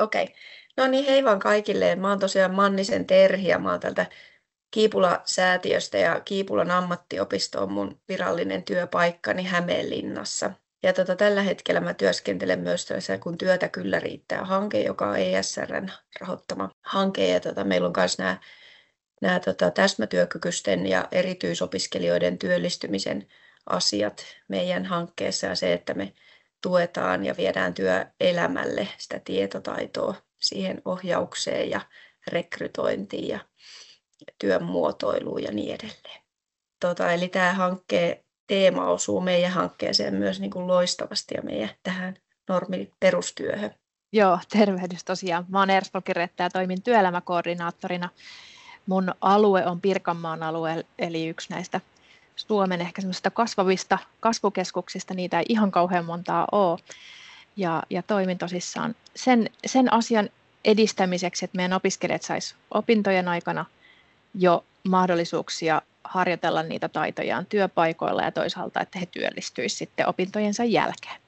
Okei. Okay. No niin, hei vaan kaikille. Mä oon tosiaan Mannisen Terhi ja mä oon tältä Kiipula-säätiöstä ja Kiipulan ammattiopisto on mun virallinen työpaikkani Hämeenlinnassa. Ja tota, tällä hetkellä mä työskentelen myös tällaisella kun työtä kyllä riittää hanke, joka on ESRn rahoittama hanke. Ja tota, meillä on myös nämä, nämä tota, täsmätyökykyisten ja erityisopiskelijoiden työllistymisen asiat meidän hankkeessa ja se, että me tuetaan ja viedään työelämälle sitä tietotaitoa siihen ohjaukseen ja rekrytointiin ja työn muotoiluun ja niin edelleen. Tota, eli tämä hankkeen teema osuu meidän hankkeeseen myös niin kuin loistavasti ja meidän tähän normiperustyöhön. Joo, tervehdys tosiaan. Mä oon Erspo ja toimin työelämäkoordinaattorina. Mun alue on Pirkanmaan alue, eli yksi näistä Suomen ehkä semmoisista kasvavista kasvukeskuksista, niitä ei ihan kauhean montaa ole. Ja, ja toimin tosissaan sen, sen asian edistämiseksi, että meidän opiskelijat sais opintojen aikana jo mahdollisuuksia harjoitella niitä taitojaan työpaikoilla ja toisaalta, että he työllistyisivät sitten opintojensa jälkeen.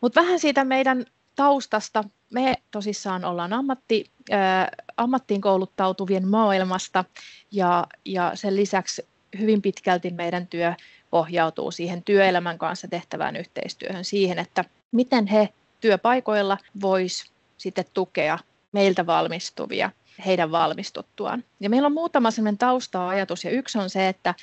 Mutta vähän siitä meidän taustasta. Me tosissaan ollaan ammatti, äh, ammattiin kouluttautuvien maailmasta ja, ja sen lisäksi hyvin pitkälti meidän työ pohjautuu siihen työelämän kanssa tehtävään yhteistyöhön, siihen, että miten he työpaikoilla vois sitten tukea meiltä valmistuvia heidän valmistuttuaan. Ja meillä on muutama sellainen tausta-ajatus, ja yksi on se, että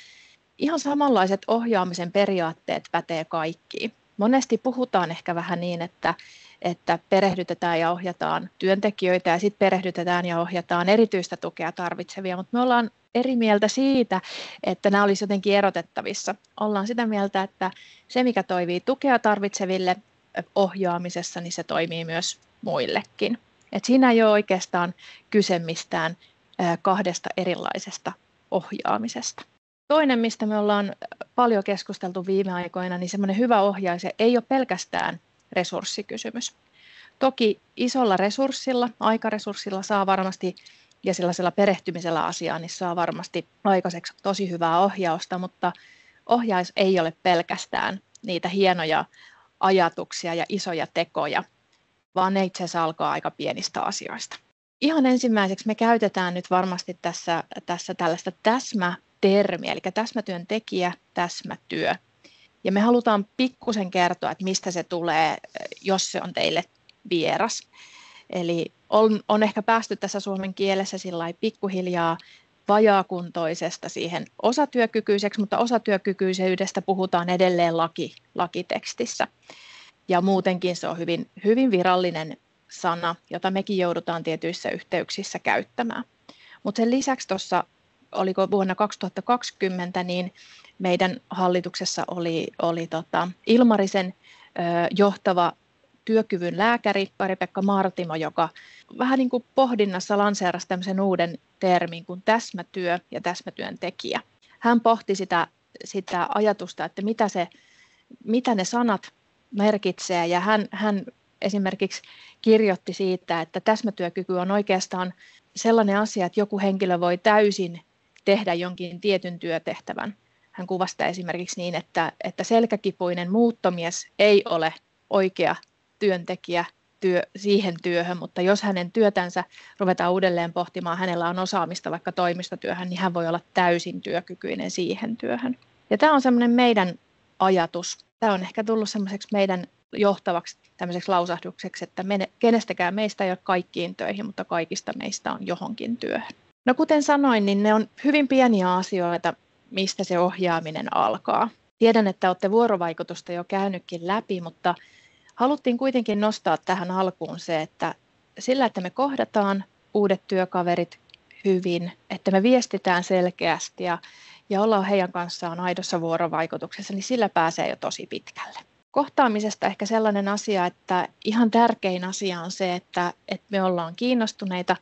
ihan samanlaiset ohjaamisen periaatteet pätee kaikkiin. Monesti puhutaan ehkä vähän niin, että, että perehdytetään ja ohjataan työntekijöitä ja sitten perehdytetään ja ohjataan erityistä tukea tarvitsevia, mutta me ollaan eri mieltä siitä, että nämä olisi jotenkin erotettavissa. Ollaan sitä mieltä, että se mikä toimii tukea tarvitseville ohjaamisessa, niin se toimii myös muillekin. Et siinä ei ole oikeastaan kyse mistään kahdesta erilaisesta ohjaamisesta. Toinen, mistä me ollaan paljon keskusteltu viime aikoina, niin semmoinen hyvä ohjaus ei ole pelkästään resurssikysymys. Toki isolla resurssilla, aikaresurssilla saa varmasti ja sellaisella perehtymisellä asiaan, niin saa varmasti aikaiseksi tosi hyvää ohjausta, mutta ohjaus ei ole pelkästään niitä hienoja ajatuksia ja isoja tekoja, vaan ne itse asiassa alkaa aika pienistä asioista. Ihan ensimmäiseksi me käytetään nyt varmasti tässä, tässä tällaista täsmätermiä, eli täsmätyön tekijä, täsmätyö. Ja me halutaan pikkusen kertoa, että mistä se tulee, jos se on teille vieras. Eli on, on ehkä päästy tässä suomen kielessä sillä pikkuhiljaa vajaakuntoisesta siihen osatyökykyiseksi, mutta osatyökykyisyydestä puhutaan edelleen laki, lakitekstissä. Ja muutenkin se on hyvin, hyvin virallinen sana, jota mekin joudutaan tietyissä yhteyksissä käyttämään. Mutta sen lisäksi tuossa, oliko vuonna 2020, niin meidän hallituksessa oli, oli tota Ilmarisen ö, johtava työkyvyn lääkäri Pari-Pekka Martimo, joka vähän niin kuin pohdinnassa lanseerasi tämmöisen uuden termin kuin täsmätyö ja täsmätyöntekijä. Hän pohti sitä, sitä ajatusta, että mitä, se, mitä ne sanat merkitsee ja hän, hän esimerkiksi kirjoitti siitä, että täsmätyökyky on oikeastaan sellainen asia, että joku henkilö voi täysin tehdä jonkin tietyn työtehtävän. Hän kuvastaa esimerkiksi niin, että, että selkäkipuinen muuttomies ei ole oikea työntekijä työ, siihen työhön, mutta jos hänen työtänsä ruvetaan uudelleen pohtimaan, hänellä on osaamista vaikka toimistotyöhön, niin hän voi olla täysin työkykyinen siihen työhön. Ja tämä on semmoinen meidän ajatus. Tämä on ehkä tullut semmoiseksi meidän johtavaksi tämmöiseksi lausahdukseksi, että me, kenestäkään meistä ei ole kaikkiin töihin, mutta kaikista meistä on johonkin työhön. No kuten sanoin, niin ne on hyvin pieniä asioita, mistä se ohjaaminen alkaa. Tiedän, että olette vuorovaikutusta jo käynytkin läpi, mutta haluttiin kuitenkin nostaa tähän alkuun se, että sillä, että me kohdataan uudet työkaverit hyvin, että me viestitään selkeästi ja, ja ollaan heidän kanssaan aidossa vuorovaikutuksessa, niin sillä pääsee jo tosi pitkälle. Kohtaamisesta ehkä sellainen asia, että ihan tärkein asia on se, että, että me ollaan kiinnostuneita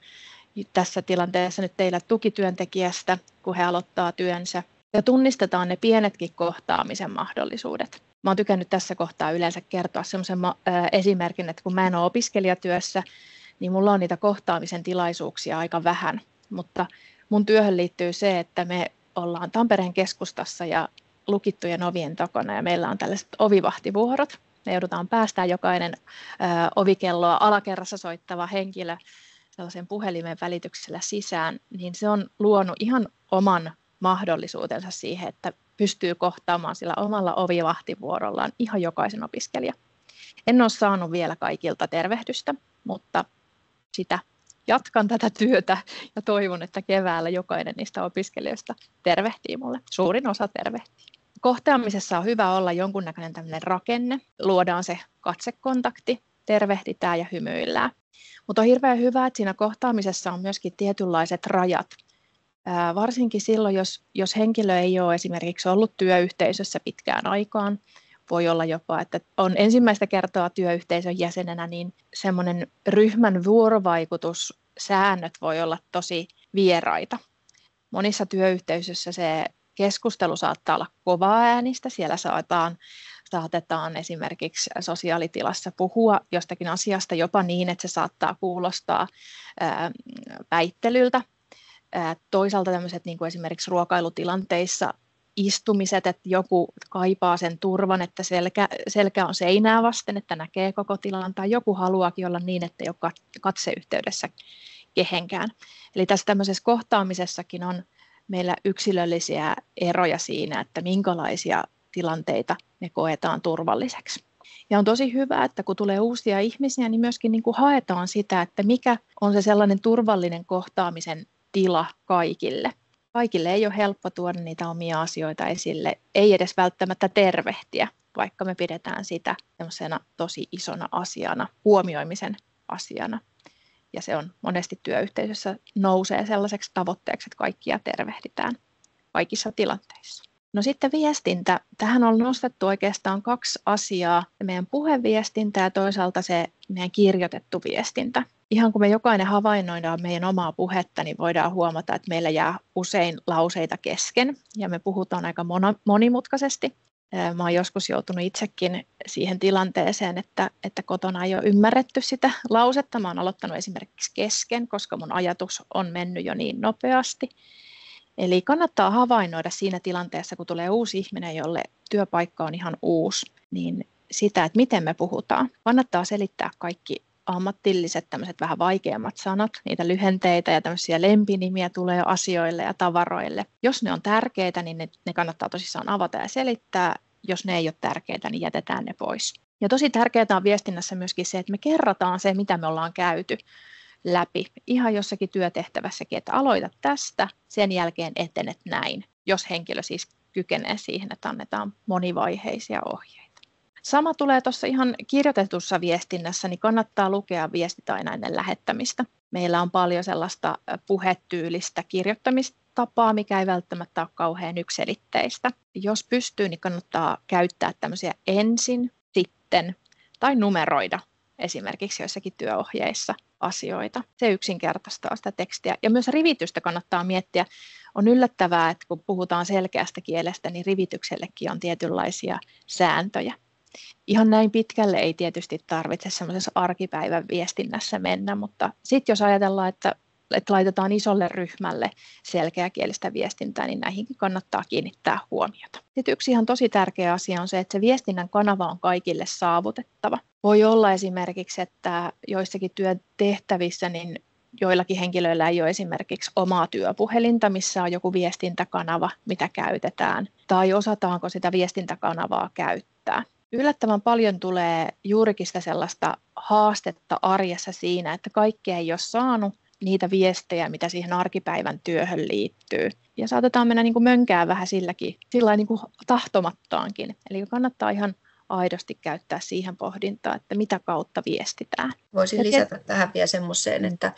tässä tilanteessa nyt teillä tukityöntekijästä, kun he aloittaa työnsä, ja tunnistetaan ne pienetkin kohtaamisen mahdollisuudet. Mä oon tykännyt tässä kohtaa yleensä kertoa semmoisen esimerkin, että kun mä en ole opiskelijatyössä, niin mulla on niitä kohtaamisen tilaisuuksia aika vähän. Mutta mun työhön liittyy se, että me ollaan Tampereen keskustassa ja lukittujen ovien takana ja meillä on tällaiset ovivahtivuorot. Me joudutaan päästään jokainen ö, ovikelloa alakerrassa soittava henkilö sellaisen puhelimen välityksellä sisään, niin se on luonut ihan oman mahdollisuutensa siihen, että pystyy kohtaamaan sillä omalla ovivahtivuorollaan ihan jokaisen opiskelija. En ole saanut vielä kaikilta tervehdystä, mutta sitä jatkan tätä työtä ja toivon, että keväällä jokainen niistä opiskelijoista tervehtii mulle. Suurin osa tervehtii. Kohtaamisessa on hyvä olla jonkunnäköinen tämmöinen rakenne. Luodaan se katsekontakti, tervehditään ja hymyillään. Mutta on hirveän hyvä, että siinä kohtaamisessa on myöskin tietynlaiset rajat. Varsinkin silloin, jos, jos henkilö ei ole esimerkiksi ollut työyhteisössä pitkään aikaan, voi olla jopa, että on ensimmäistä kertaa työyhteisön jäsenenä, niin semmoinen ryhmän vuorovaikutussäännöt voi olla tosi vieraita. Monissa työyhteisöissä se keskustelu saattaa olla kovaa äänistä, siellä saataan, saatetaan esimerkiksi sosiaalitilassa puhua jostakin asiasta jopa niin, että se saattaa kuulostaa ää, väittelyltä. Toisaalta tämmöiset niin kuin esimerkiksi ruokailutilanteissa istumiset, että joku kaipaa sen turvan, että selkä, selkä on seinää vasten, että näkee koko tilan, tai joku haluaakin olla niin, että ei ole katseyhteydessä kehenkään. Eli tässä tämmöisessä kohtaamisessakin on meillä yksilöllisiä eroja siinä, että minkälaisia tilanteita me koetaan turvalliseksi. Ja on tosi hyvä, että kun tulee uusia ihmisiä, niin myöskin niin kuin haetaan sitä, että mikä on se sellainen turvallinen kohtaamisen tila kaikille. Kaikille ei ole helppo tuoda niitä omia asioita esille, ei edes välttämättä tervehtiä, vaikka me pidetään sitä tosi isona asiana, huomioimisen asiana. Ja se on monesti työyhteisössä nousee sellaiseksi tavoitteeksi, että kaikkia tervehditään kaikissa tilanteissa. No sitten viestintä. Tähän on nostettu oikeastaan kaksi asiaa. Meidän puheviestintä ja toisaalta se meidän kirjoitettu viestintä. Ihan kun me jokainen havainnoidaan meidän omaa puhetta, niin voidaan huomata, että meillä jää usein lauseita kesken ja me puhutaan aika monimutkaisesti. Mä oon joskus joutunut itsekin siihen tilanteeseen, että, että kotona ei ole ymmärretty sitä lausetta. Mä oon aloittanut esimerkiksi kesken, koska mun ajatus on mennyt jo niin nopeasti. Eli kannattaa havainnoida siinä tilanteessa, kun tulee uusi ihminen, jolle työpaikka on ihan uusi, niin sitä, että miten me puhutaan. Kannattaa selittää kaikki ammatilliset, tämmöiset vähän vaikeammat sanat, niitä lyhenteitä ja tämmöisiä lempinimiä tulee asioille ja tavaroille. Jos ne on tärkeitä, niin ne, ne kannattaa tosissaan avata ja selittää. Jos ne ei ole tärkeitä, niin jätetään ne pois. Ja tosi tärkeää on viestinnässä myöskin se, että me kerrotaan se, mitä me ollaan käyty läpi ihan jossakin työtehtävässäkin, että aloita tästä, sen jälkeen etenet näin, jos henkilö siis kykenee siihen, että annetaan monivaiheisia ohjeita. Sama tulee tuossa ihan kirjoitetussa viestinnässä, niin kannattaa lukea viestitainainen lähettämistä. Meillä on paljon sellaista puhetyylistä kirjoittamistapaa, mikä ei välttämättä ole kauhean ykselitteistä. Jos pystyy, niin kannattaa käyttää tämmöisiä ensin, sitten tai numeroida esimerkiksi joissakin työohjeissa asioita. Se yksinkertaistaa sitä tekstiä. Ja myös rivitystä kannattaa miettiä. On yllättävää, että kun puhutaan selkeästä kielestä, niin rivityksellekin on tietynlaisia sääntöjä. Ihan näin pitkälle ei tietysti tarvitse semmoisessa arkipäivän viestinnässä mennä, mutta sitten jos ajatellaan, että että laitetaan isolle ryhmälle selkeäkielistä viestintää, niin näihinkin kannattaa kiinnittää huomiota. Sitten yksi ihan tosi tärkeä asia on se, että se viestinnän kanava on kaikille saavutettava. Voi olla esimerkiksi, että joissakin työtehtävissä niin joillakin henkilöillä ei ole esimerkiksi omaa työpuhelinta, missä on joku viestintäkanava, mitä käytetään, tai osataanko sitä viestintäkanavaa käyttää. Yllättävän paljon tulee juurikin sitä sellaista haastetta arjessa siinä, että kaikkea ei ole saanut niitä viestejä, mitä siihen arkipäivän työhön liittyy. Ja saatetaan mennä niin kuin mönkään vähän silläkin, sillä niin kuin tahtomattaankin. Eli kannattaa ihan aidosti käyttää siihen pohdintaa, että mitä kautta viestitään. Voisin lisätä tähän vielä semmoiseen, että,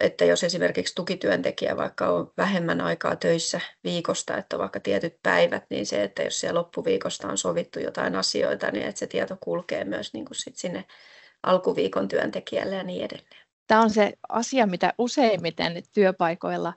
että jos esimerkiksi tukityöntekijä vaikka on vähemmän aikaa töissä viikosta, että vaikka tietyt päivät, niin se, että jos siellä loppuviikosta on sovittu jotain asioita, niin että se tieto kulkee myös niin kuin sit sinne alkuviikon työntekijälle ja niin edelleen. Tämä on se asia, mitä useimmiten työpaikoilla,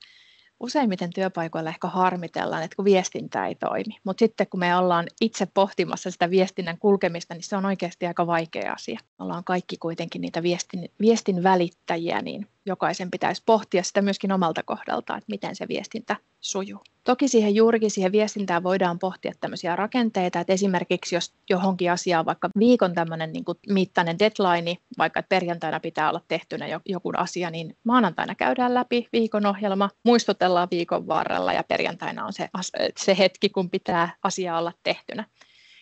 useimmiten työpaikoilla ehkä harmitellaan, että kun viestintä ei toimi. Mutta sitten kun me ollaan itse pohtimassa sitä viestinnän kulkemista, niin se on oikeasti aika vaikea asia. Ollaan kaikki kuitenkin niitä viestin, viestin välittäjiä, niin jokaisen pitäisi pohtia sitä myöskin omalta kohdaltaan, että miten se viestintä sujuu. Toki siihen juurikin siihen viestintään voidaan pohtia tämmöisiä rakenteita, että esimerkiksi jos johonkin asiaan vaikka viikon tämmöinen niin mittainen deadline, vaikka että perjantaina pitää olla tehtynä joku asia, niin maanantaina käydään läpi viikon ohjelma, muistutellaan viikon varrella ja perjantaina on se, se hetki, kun pitää asiaa olla tehtynä.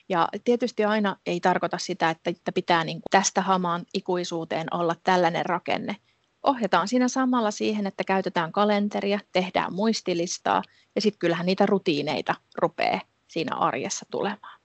Ja tietysti aina ei tarkoita sitä, että pitää niin kuin tästä hamaan ikuisuuteen olla tällainen rakenne. Ohjataan siinä samalla siihen, että käytetään kalenteria, tehdään muistilistaa ja sitten kyllähän niitä rutiineita rupeaa siinä arjessa tulemaan.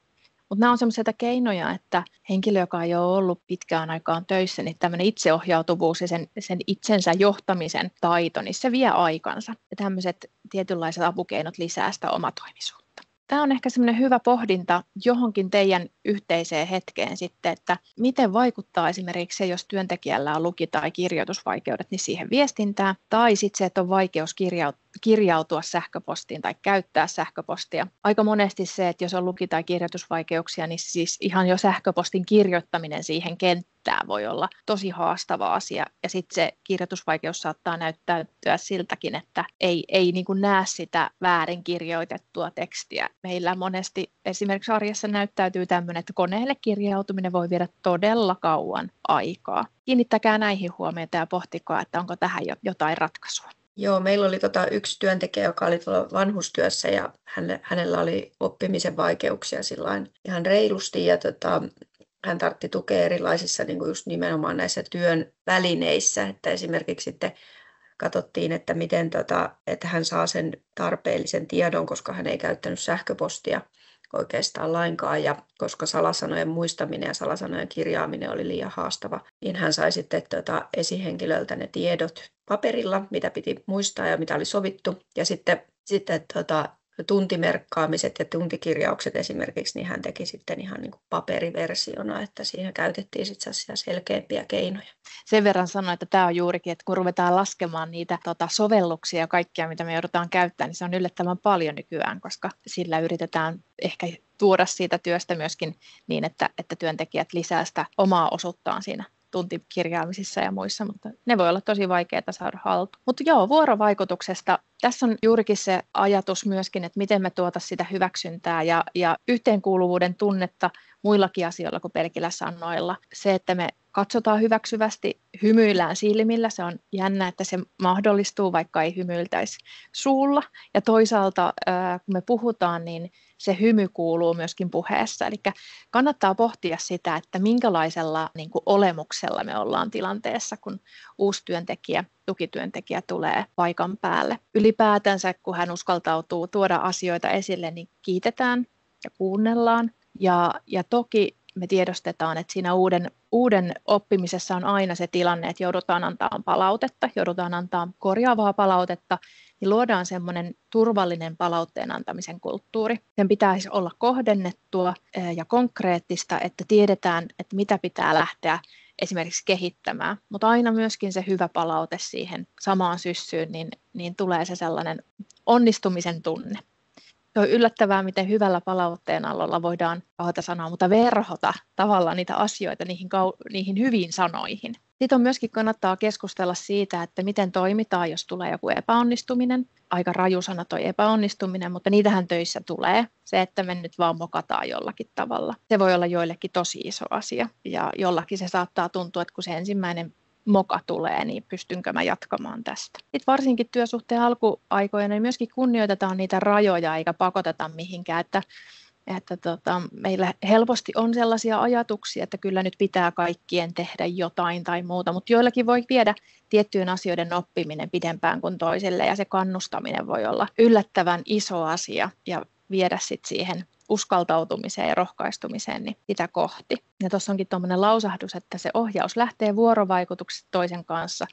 Mutta nämä on sellaisia keinoja, että henkilö, joka ei ole ollut pitkään aikaan töissä, niin tämmöinen itseohjautuvuus ja sen, sen itsensä johtamisen taito, niin se vie aikansa. Ja tämmöiset tietynlaiset apukeinot lisää sitä omatoimisuutta tämä on ehkä semmoinen hyvä pohdinta johonkin teidän yhteiseen hetkeen sitten, että miten vaikuttaa esimerkiksi se, jos työntekijällä on luki- tai kirjoitusvaikeudet, niin siihen viestintään, tai sitten se, että on vaikeus kirjautua sähköpostiin tai käyttää sähköpostia. Aika monesti se, että jos on luki- tai kirjoitusvaikeuksia, niin siis ihan jo sähköpostin kirjoittaminen siihen kenttään voi olla tosi haastava asia. Ja sitten se kirjoitusvaikeus saattaa näyttäytyä siltäkin, että ei, ei niin kuin näe sitä väärin kirjoitettua tekstiä. Meillä monesti esimerkiksi arjessa näyttäytyy tämmöinen, että koneelle kirjautuminen voi viedä todella kauan aikaa. Kiinnittäkää näihin huomiota ja pohtikaa, että onko tähän jotain ratkaisua. Joo, meillä oli tota yksi työntekijä, joka oli tuolla vanhustyössä ja hänellä oli oppimisen vaikeuksia ihan reilusti ja tota, hän tartti tukea erilaisissa niin kuin just nimenomaan näissä työn välineissä, että esimerkiksi sitten katsottiin, että miten tota, että hän saa sen tarpeellisen tiedon, koska hän ei käyttänyt sähköpostia oikeastaan lainkaan. Ja koska salasanojen muistaminen ja salasanojen kirjaaminen oli liian haastava, niin hän sai sitten tuota esihenkilöltä ne tiedot paperilla, mitä piti muistaa ja mitä oli sovittu. Ja sitten, sitten tuota, tuntimerkkaamiset ja tuntikirjaukset esimerkiksi, niin hän teki sitten ihan niin kuin paperiversiona, että siinä käytettiin sitten selkeämpiä keinoja. Sen verran sanoin, että tämä on juurikin, että kun ruvetaan laskemaan niitä tota, sovelluksia ja kaikkia, mitä me joudutaan käyttämään, niin se on yllättävän paljon nykyään, koska sillä yritetään ehkä tuoda siitä työstä myöskin niin, että, että työntekijät lisää sitä omaa osuuttaan siinä tuntikirjaamisissa ja muissa, mutta ne voi olla tosi vaikeita saada haltuun. Mutta joo, vuorovaikutuksesta. Tässä on juurikin se ajatus myöskin, että miten me tuota sitä hyväksyntää ja, ja yhteenkuuluvuuden tunnetta muillakin asioilla kuin pelkillä sanoilla. Se, että me katsotaan hyväksyvästi, hymyillään silmillä, se on jännä, että se mahdollistuu, vaikka ei hymyiltäisi suulla. Ja toisaalta, kun me puhutaan, niin se hymy kuuluu myöskin puheessa. Eli kannattaa pohtia sitä, että minkälaisella niin kuin olemuksella me ollaan tilanteessa, kun uusi työntekijä, tukityöntekijä tulee paikan päälle. Ylipäätänsä, kun hän uskaltautuu tuoda asioita esille, niin kiitetään ja kuunnellaan. Ja, ja toki me tiedostetaan, että siinä uuden, uuden oppimisessa on aina se tilanne, että joudutaan antamaan palautetta, joudutaan antamaan korjaavaa palautetta, niin luodaan semmoinen turvallinen palautteen antamisen kulttuuri. Sen pitäisi olla kohdennettua eh, ja konkreettista, että tiedetään, että mitä pitää lähteä esimerkiksi kehittämään, mutta aina myöskin se hyvä palaute siihen samaan syssyyn, niin, niin tulee se sellainen onnistumisen tunne se on yllättävää, miten hyvällä palautteen allolla voidaan, pahata sanoa, mutta verhota tavallaan niitä asioita niihin, kau- niihin hyviin sanoihin. Sitten on myöskin kannattaa keskustella siitä, että miten toimitaan, jos tulee joku epäonnistuminen. Aika raju sana toi epäonnistuminen, mutta niitähän töissä tulee. Se, että me nyt vaan mokataan jollakin tavalla. Se voi olla joillekin tosi iso asia ja jollakin se saattaa tuntua, että kun se ensimmäinen moka tulee, niin pystynkö mä jatkamaan tästä. Sitten varsinkin työsuhteen alkuaikoina niin myöskin kunnioitetaan niitä rajoja eikä pakoteta mihinkään, että että tota, meillä helposti on sellaisia ajatuksia, että kyllä nyt pitää kaikkien tehdä jotain tai muuta, mutta joillakin voi viedä tiettyjen asioiden oppiminen pidempään kuin toiselle ja se kannustaminen voi olla yllättävän iso asia ja viedä sit siihen uskaltautumiseen ja rohkaistumiseen, niin sitä kohti. Ja tuossa onkin tuommoinen lausahdus, että se ohjaus lähtee vuorovaikutuksesta toisen kanssa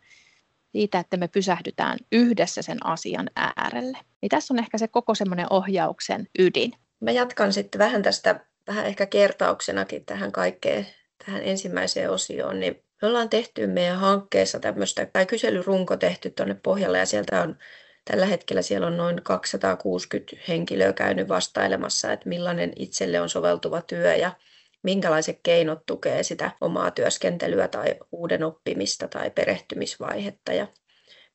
siitä, että me pysähdytään yhdessä sen asian äärelle. Niin tässä on ehkä se koko semmoinen ohjauksen ydin. Mä jatkan sitten vähän tästä, vähän ehkä kertauksenakin tähän kaikkeen, tähän ensimmäiseen osioon, niin me ollaan tehty meidän hankkeessa tämmöistä, tai kyselyrunko tehty tuonne pohjalle ja sieltä on Tällä hetkellä siellä on noin 260 henkilöä käynyt vastailemassa, että millainen itselle on soveltuva työ ja minkälaiset keinot tukee sitä omaa työskentelyä tai uuden oppimista tai perehtymisvaihetta. Ja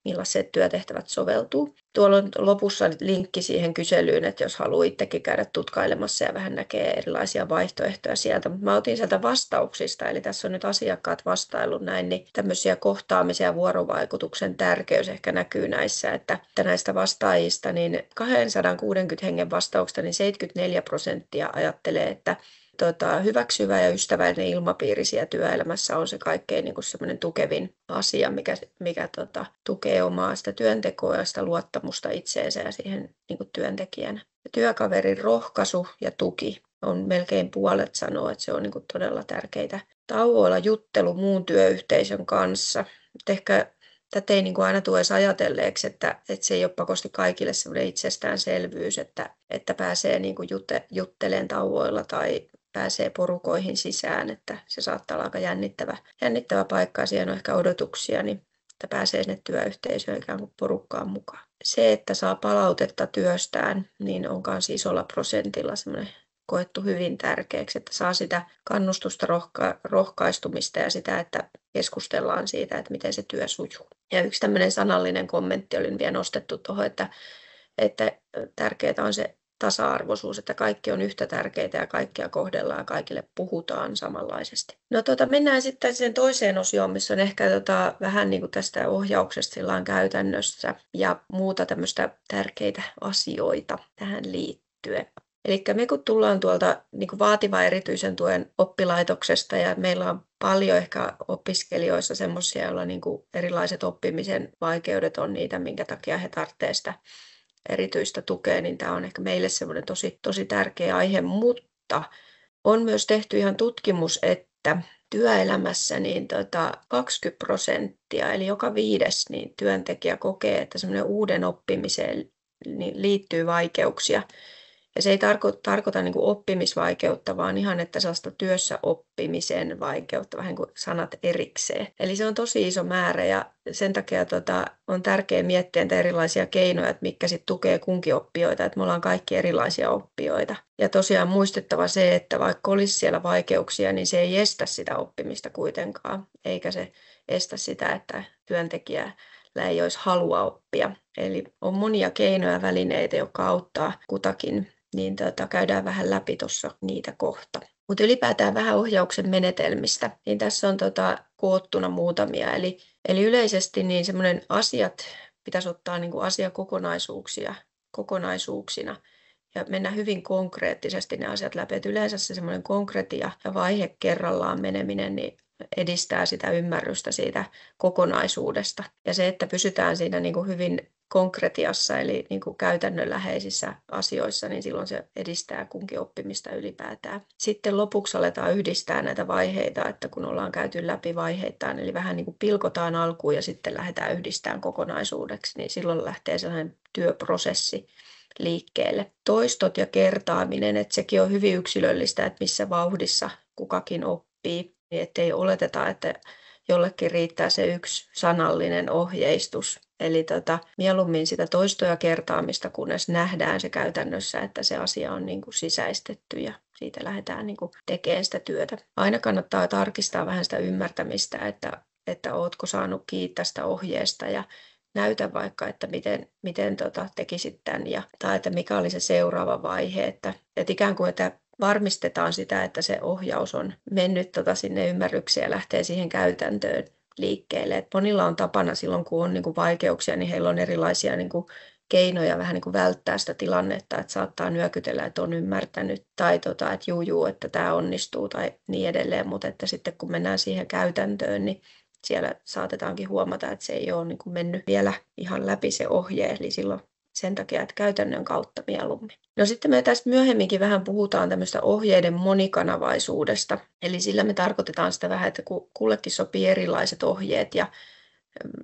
millaiset työtehtävät soveltuu. Tuolla on lopussa linkki siihen kyselyyn, että jos haluaa itsekin käydä tutkailemassa ja vähän näkee erilaisia vaihtoehtoja sieltä. Mä otin sieltä vastauksista, eli tässä on nyt asiakkaat vastaillut näin, niin tämmöisiä kohtaamisia ja vuorovaikutuksen tärkeys ehkä näkyy näissä, että, että näistä vastaajista, niin 260 hengen vastauksista, niin 74 prosenttia ajattelee, että tota, hyväksyvä ja ystävällinen ilmapiiri siellä työelämässä on se kaikkein niin kuin tukevin asia, mikä, mikä tota, tukee omaa sitä työntekoa ja sitä luottamusta itseensä ja siihen niin kuin työntekijänä. Ja työkaverin rohkaisu ja tuki on melkein puolet sanoo, että se on niin kuin todella tärkeitä. Tauoilla juttelu muun työyhteisön kanssa. Et ehkä tätä ei niin kuin aina tule edes ajatelleeksi, että, että se ei ole pakosti kaikille itsestäänselvyys, että, että pääsee niin kuin jutte, juttelemaan tauoilla tai pääsee porukoihin sisään, että se saattaa olla aika jännittävä, jännittävä paikka ja siihen on ehkä odotuksia, niin että pääsee sinne työyhteisöön ikään kuin porukkaan mukaan. Se, että saa palautetta työstään, niin onkaan siis isolla prosentilla semmoinen koettu hyvin tärkeäksi, että saa sitä kannustusta, rohka- rohkaistumista ja sitä, että keskustellaan siitä, että miten se työ sujuu. Ja yksi tämmöinen sanallinen kommentti oli vielä nostettu tuohon, että, että tärkeää on se tasa-arvoisuus, että kaikki on yhtä tärkeitä ja kaikkia kohdellaan ja kaikille puhutaan samanlaisesti. No tota, mennään sitten sen toiseen osioon, missä on ehkä tota, vähän niin kuin tästä ohjauksesta käytännössä ja muuta tämmöistä tärkeitä asioita tähän liittyen. Eli me kun tullaan tuolta niin kuin vaativan erityisen tuen oppilaitoksesta ja meillä on paljon ehkä opiskelijoissa semmoisia, joilla niin kuin erilaiset oppimisen vaikeudet on niitä, minkä takia he tarvitsevat sitä erityistä tukea, niin tämä on ehkä meille semmoinen tosi, tosi tärkeä aihe, mutta on myös tehty ihan tutkimus, että työelämässä niin tota 20 prosenttia, eli joka viides niin työntekijä kokee, että semmoinen uuden oppimiseen niin liittyy vaikeuksia. Ja se ei tarko- tarkoita niin kuin oppimisvaikeutta, vaan ihan, että sellaista työssä oppimisen vaikeutta, vähän kuin sanat erikseen. Eli se on tosi iso määrä ja sen takia tota, on tärkeää miettiä niitä erilaisia keinoja, että mitkä sitten tukee kunkin oppijoita, että me ollaan kaikki erilaisia oppijoita. Ja tosiaan muistettava se, että vaikka olisi siellä vaikeuksia, niin se ei estä sitä oppimista kuitenkaan, eikä se estä sitä, että työntekijä ei olisi halua oppia. Eli on monia keinoja ja välineitä, jotka auttaa kutakin niin tota, käydään vähän läpi tuossa niitä kohta. Mutta ylipäätään vähän ohjauksen menetelmistä, niin tässä on tota, koottuna muutamia. Eli, eli yleisesti niin semmoinen asiat pitäisi ottaa niin kuin asiakokonaisuuksia kokonaisuuksina ja mennä hyvin konkreettisesti ne asiat läpi. Et yleensä se semmoinen konkretia ja vaihe kerrallaan meneminen niin edistää sitä ymmärrystä siitä kokonaisuudesta. Ja se, että pysytään siinä niin kuin hyvin konkretiassa eli niin kuin käytännönläheisissä asioissa, niin silloin se edistää kunkin oppimista ylipäätään. Sitten lopuksi aletaan yhdistää näitä vaiheita, että kun ollaan käyty läpi vaiheittain, eli vähän niin kuin pilkotaan alkuun ja sitten lähdetään yhdistämään kokonaisuudeksi, niin silloin lähtee sellainen työprosessi liikkeelle. Toistot ja kertaaminen, että sekin on hyvin yksilöllistä, että missä vauhdissa kukakin oppii, niin ettei oleteta, että jollekin riittää se yksi sanallinen ohjeistus. Eli tota, mieluummin sitä toistoja kertaamista, kunnes nähdään se käytännössä, että se asia on niin kuin sisäistetty ja siitä lähdetään niin kuin tekemään sitä työtä. Aina kannattaa tarkistaa vähän sitä ymmärtämistä, että, että ootko saanut kiinni tästä ohjeesta ja näytä vaikka, että miten, miten tota tekisit tämän ja, tai että mikä oli se seuraava vaihe. Että, että ikään kuin, että varmistetaan sitä, että se ohjaus on mennyt tota sinne ymmärrykseen ja lähtee siihen käytäntöön liikkeelle. Et monilla on tapana silloin, kun on niin kuin vaikeuksia, niin heillä on erilaisia niin kuin keinoja vähän niin kuin välttää sitä tilannetta, että saattaa nyökytellä, että on ymmärtänyt tai tota, että juu, juu, että tämä onnistuu tai niin edelleen, mutta että sitten kun mennään siihen käytäntöön, niin siellä saatetaankin huomata, että se ei ole niin mennyt vielä ihan läpi se ohje, eli silloin sen takia, että käytännön kautta mieluummin. No sitten me tästä myöhemminkin vähän puhutaan tämmöistä ohjeiden monikanavaisuudesta. Eli sillä me tarkoitetaan sitä vähän, että kullekin sopii erilaiset ohjeet ja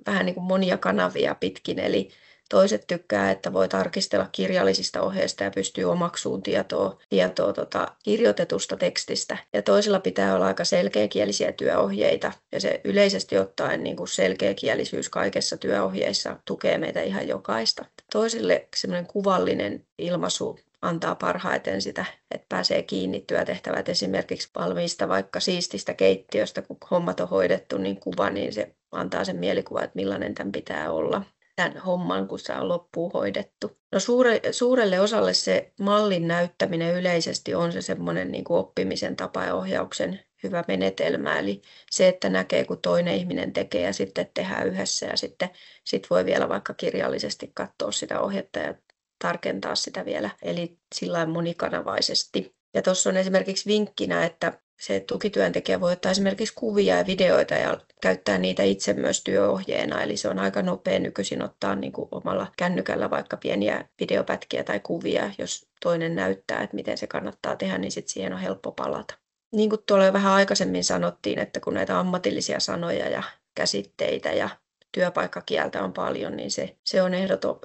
vähän niin kuin monia kanavia pitkin. Eli Toiset tykkää, että voi tarkistella kirjallisista ohjeista ja pystyy omaksuun tietoa, tietoa tota, kirjoitetusta tekstistä. Ja toisella pitää olla aika selkeäkielisiä työohjeita. Ja se yleisesti ottaen niin kuin selkeäkielisyys kaikessa työohjeissa tukee meitä ihan jokaista. Toisille semmoinen kuvallinen ilmaisu antaa parhaiten sitä, että pääsee kiinni työtehtävät esimerkiksi valmiista vaikka siististä keittiöstä, kun hommat on hoidettu, niin kuva, niin se antaa sen mielikuva, että millainen tämän pitää olla tämän homman, kun se on loppuun hoidettu. No suure, suurelle osalle se mallin näyttäminen yleisesti on se semmoinen niin kuin oppimisen tapa ja ohjauksen hyvä menetelmä. Eli se, että näkee, kun toinen ihminen tekee ja sitten tehdään yhdessä ja sitten sit voi vielä vaikka kirjallisesti katsoa sitä ohjetta ja tarkentaa sitä vielä, eli sillä monikanavaisesti. Ja tuossa on esimerkiksi vinkkinä, että se tukityöntekijä voi ottaa esimerkiksi kuvia ja videoita ja käyttää niitä itse myös työohjeena. Eli se on aika nopea nykyisin ottaa niin kuin omalla kännykällä vaikka pieniä videopätkiä tai kuvia, jos toinen näyttää, että miten se kannattaa tehdä, niin sitten siihen on helppo palata. Niin kuin tuolla vähän aikaisemmin sanottiin, että kun näitä ammatillisia sanoja ja käsitteitä ja työpaikkakieltä on paljon, niin se, se on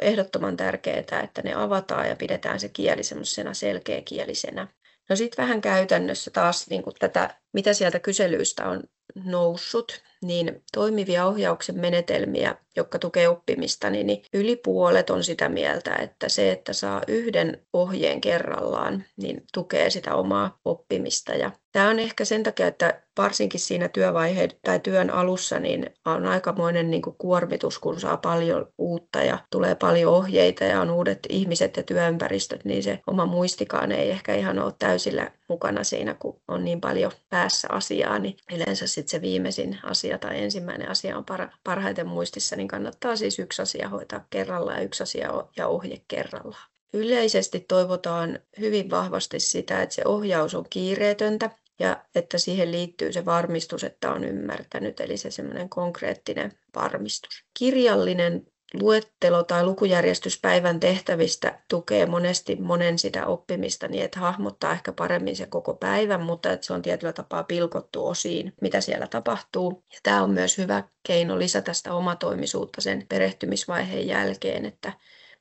ehdottoman tärkeää, että ne avataan ja pidetään se kieli semmoisena selkeäkielisenä. No sitten vähän käytännössä taas niin kuin tätä, mitä sieltä kyselyistä on noussut, niin toimivia ohjauksen menetelmiä, jotka tukee oppimista, niin, niin yli puolet on sitä mieltä, että se, että saa yhden ohjeen kerrallaan, niin tukee sitä omaa oppimista. Ja tämä on ehkä sen takia, että varsinkin siinä työvaihe tai työn alussa niin on aikamoinen niin kuin kuormitus, kun saa paljon uutta ja tulee paljon ohjeita ja on uudet ihmiset ja työympäristöt, niin se oma muistikaan ei ehkä ihan ole täysillä mukana siinä, kun on niin paljon päässä asiaa, niin yleensä sitten se viimeisin asia tai ensimmäinen asia on parhaiten muistissa, niin kannattaa siis yksi asia hoitaa kerrallaan ja yksi asia ja ohje kerrallaan. Yleisesti toivotaan hyvin vahvasti sitä, että se ohjaus on kiireetöntä ja että siihen liittyy se varmistus, että on ymmärtänyt, eli se semmoinen konkreettinen varmistus. Kirjallinen luettelo tai lukujärjestys päivän tehtävistä tukee monesti monen sitä oppimista niin, että hahmottaa ehkä paremmin se koko päivän, mutta että se on tietyllä tapaa pilkottu osiin, mitä siellä tapahtuu. Ja tämä on myös hyvä keino lisätä sitä omatoimisuutta sen perehtymisvaiheen jälkeen, että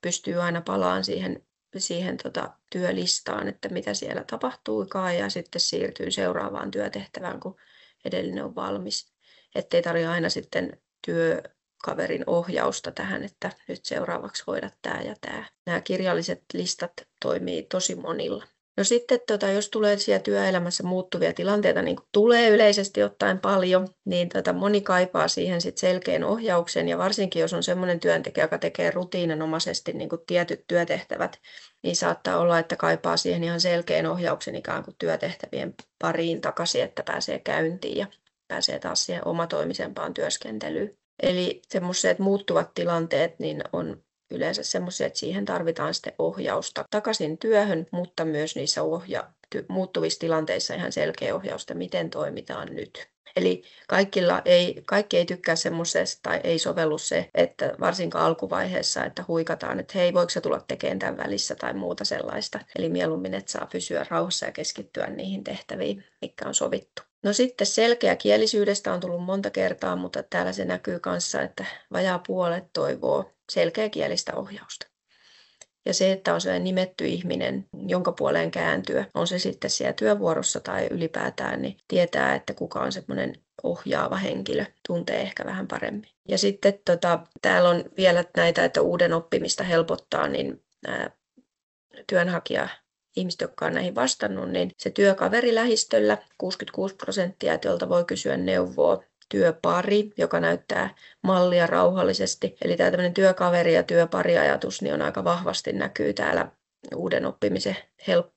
pystyy aina palaan siihen siihen tota työlistaan, että mitä siellä tapahtuikaan ja sitten siirtyy seuraavaan työtehtävään, kun edellinen on valmis. Ettei tarvitse aina sitten työkaverin ohjausta tähän, että nyt seuraavaksi hoida tämä ja tämä. Nämä kirjalliset listat toimii tosi monilla. No sitten, tota, jos tulee siellä työelämässä muuttuvia tilanteita, niin kuin tulee yleisesti ottaen paljon, niin tota, moni kaipaa siihen sit selkeän ohjauksen, ja varsinkin jos on sellainen työntekijä, joka tekee rutiininomaisesti niin kuin tietyt työtehtävät, niin saattaa olla, että kaipaa siihen ihan selkeän ohjauksen ikään kuin työtehtävien pariin takaisin, että pääsee käyntiin ja pääsee taas siihen omatoimisempaan työskentelyyn. Eli semmoiset muuttuvat tilanteet niin on yleensä semmoisia, että siihen tarvitaan sitten ohjausta takaisin työhön, mutta myös niissä ohja- muuttuvissa tilanteissa ihan selkeä ohjausta, miten toimitaan nyt. Eli kaikilla ei, kaikki ei tykkää semmoisesta tai ei sovellu se, että varsinkaan alkuvaiheessa, että huikataan, että hei, voiko se tulla tekemään tämän välissä tai muuta sellaista. Eli mieluummin, että saa pysyä rauhassa ja keskittyä niihin tehtäviin, mikä on sovittu. No sitten selkeä kielisyydestä on tullut monta kertaa, mutta täällä se näkyy kanssa, että vajaa puolet toivoo selkeäkielistä ohjausta. Ja se, että on sellainen nimetty ihminen, jonka puoleen kääntyä, on se sitten siellä työvuorossa tai ylipäätään, niin tietää, että kuka on semmoinen ohjaava henkilö, tuntee ehkä vähän paremmin. Ja sitten tota, täällä on vielä näitä, että uuden oppimista helpottaa, niin ää, työnhakija ihmiset, jotka on näihin vastannut, niin se työkaveri lähistöllä, 66 prosenttia, jolta voi kysyä neuvoa työpari, joka näyttää mallia rauhallisesti. Eli tämä tämmöinen työkaveri ja työpariajatus niin on aika vahvasti näkyy täällä uuden oppimisen help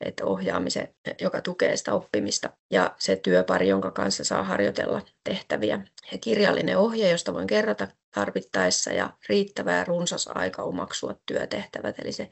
että ohjaamisen, joka tukee sitä oppimista. Ja se työpari, jonka kanssa saa harjoitella tehtäviä. Ja kirjallinen ohje, josta voin kerrata tarvittaessa ja riittävä ja runsas aika omaksua työtehtävät. Eli se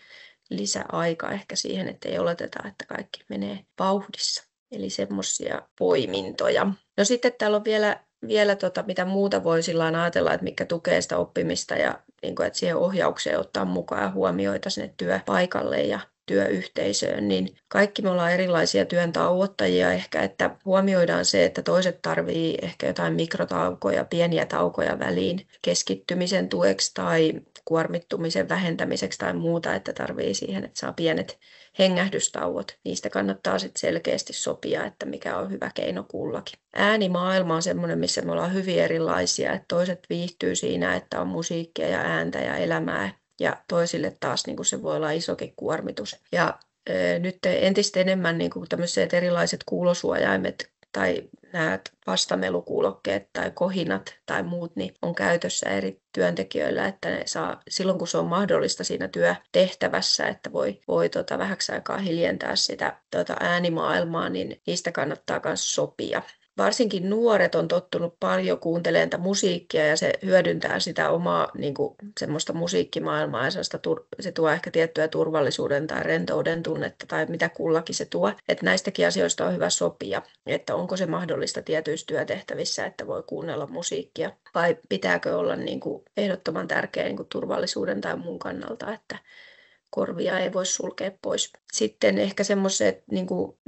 lisäaika ehkä siihen, että ei oleteta, että kaikki menee vauhdissa. Eli semmoisia poimintoja. No sitten täällä on vielä, vielä tota, mitä muuta voi sillä ajatella, että mikä tukee sitä oppimista ja niin kuin, että siihen ohjaukseen ottaa mukaan huomioita sinne työpaikalle ja työyhteisöön, niin kaikki me ollaan erilaisia työn tauottajia ehkä, että huomioidaan se, että toiset tarvii ehkä jotain mikrotaukoja, pieniä taukoja väliin keskittymisen tueksi tai kuormittumisen vähentämiseksi tai muuta, että tarvii siihen, että saa pienet hengähdystauot. Niistä kannattaa sitten selkeästi sopia, että mikä on hyvä keino kullakin. Äänimaailma on semmoinen, missä me ollaan hyvin erilaisia, että toiset viihtyy siinä, että on musiikkia ja ääntä ja elämää ja toisille taas niin kuin se voi olla isokin kuormitus. Ja nyt entistä enemmän niin kuin tämmöiset erilaiset kuulosuojaimet tai nämä vastamelukuulokkeet tai kohinat tai muut niin on käytössä eri työntekijöillä, että ne saa silloin kun se on mahdollista siinä työtehtävässä, että voi, voi tota vähäksi aikaa hiljentää sitä tota äänimaailmaa, niin niistä kannattaa myös sopia varsinkin nuoret on tottunut paljon kuuntelemaan tätä musiikkia ja se hyödyntää sitä omaa niin kuin, semmoista musiikkimaailmaa ja se tuo ehkä tiettyä turvallisuuden tai rentouden tunnetta tai mitä kullakin se tuo. Että näistäkin asioista on hyvä sopia, että onko se mahdollista tietyissä työtehtävissä, että voi kuunnella musiikkia vai pitääkö olla niin kuin, ehdottoman tärkeä niin kuin, turvallisuuden tai muun kannalta, että korvia ei voi sulkea pois. Sitten ehkä semmoiset niin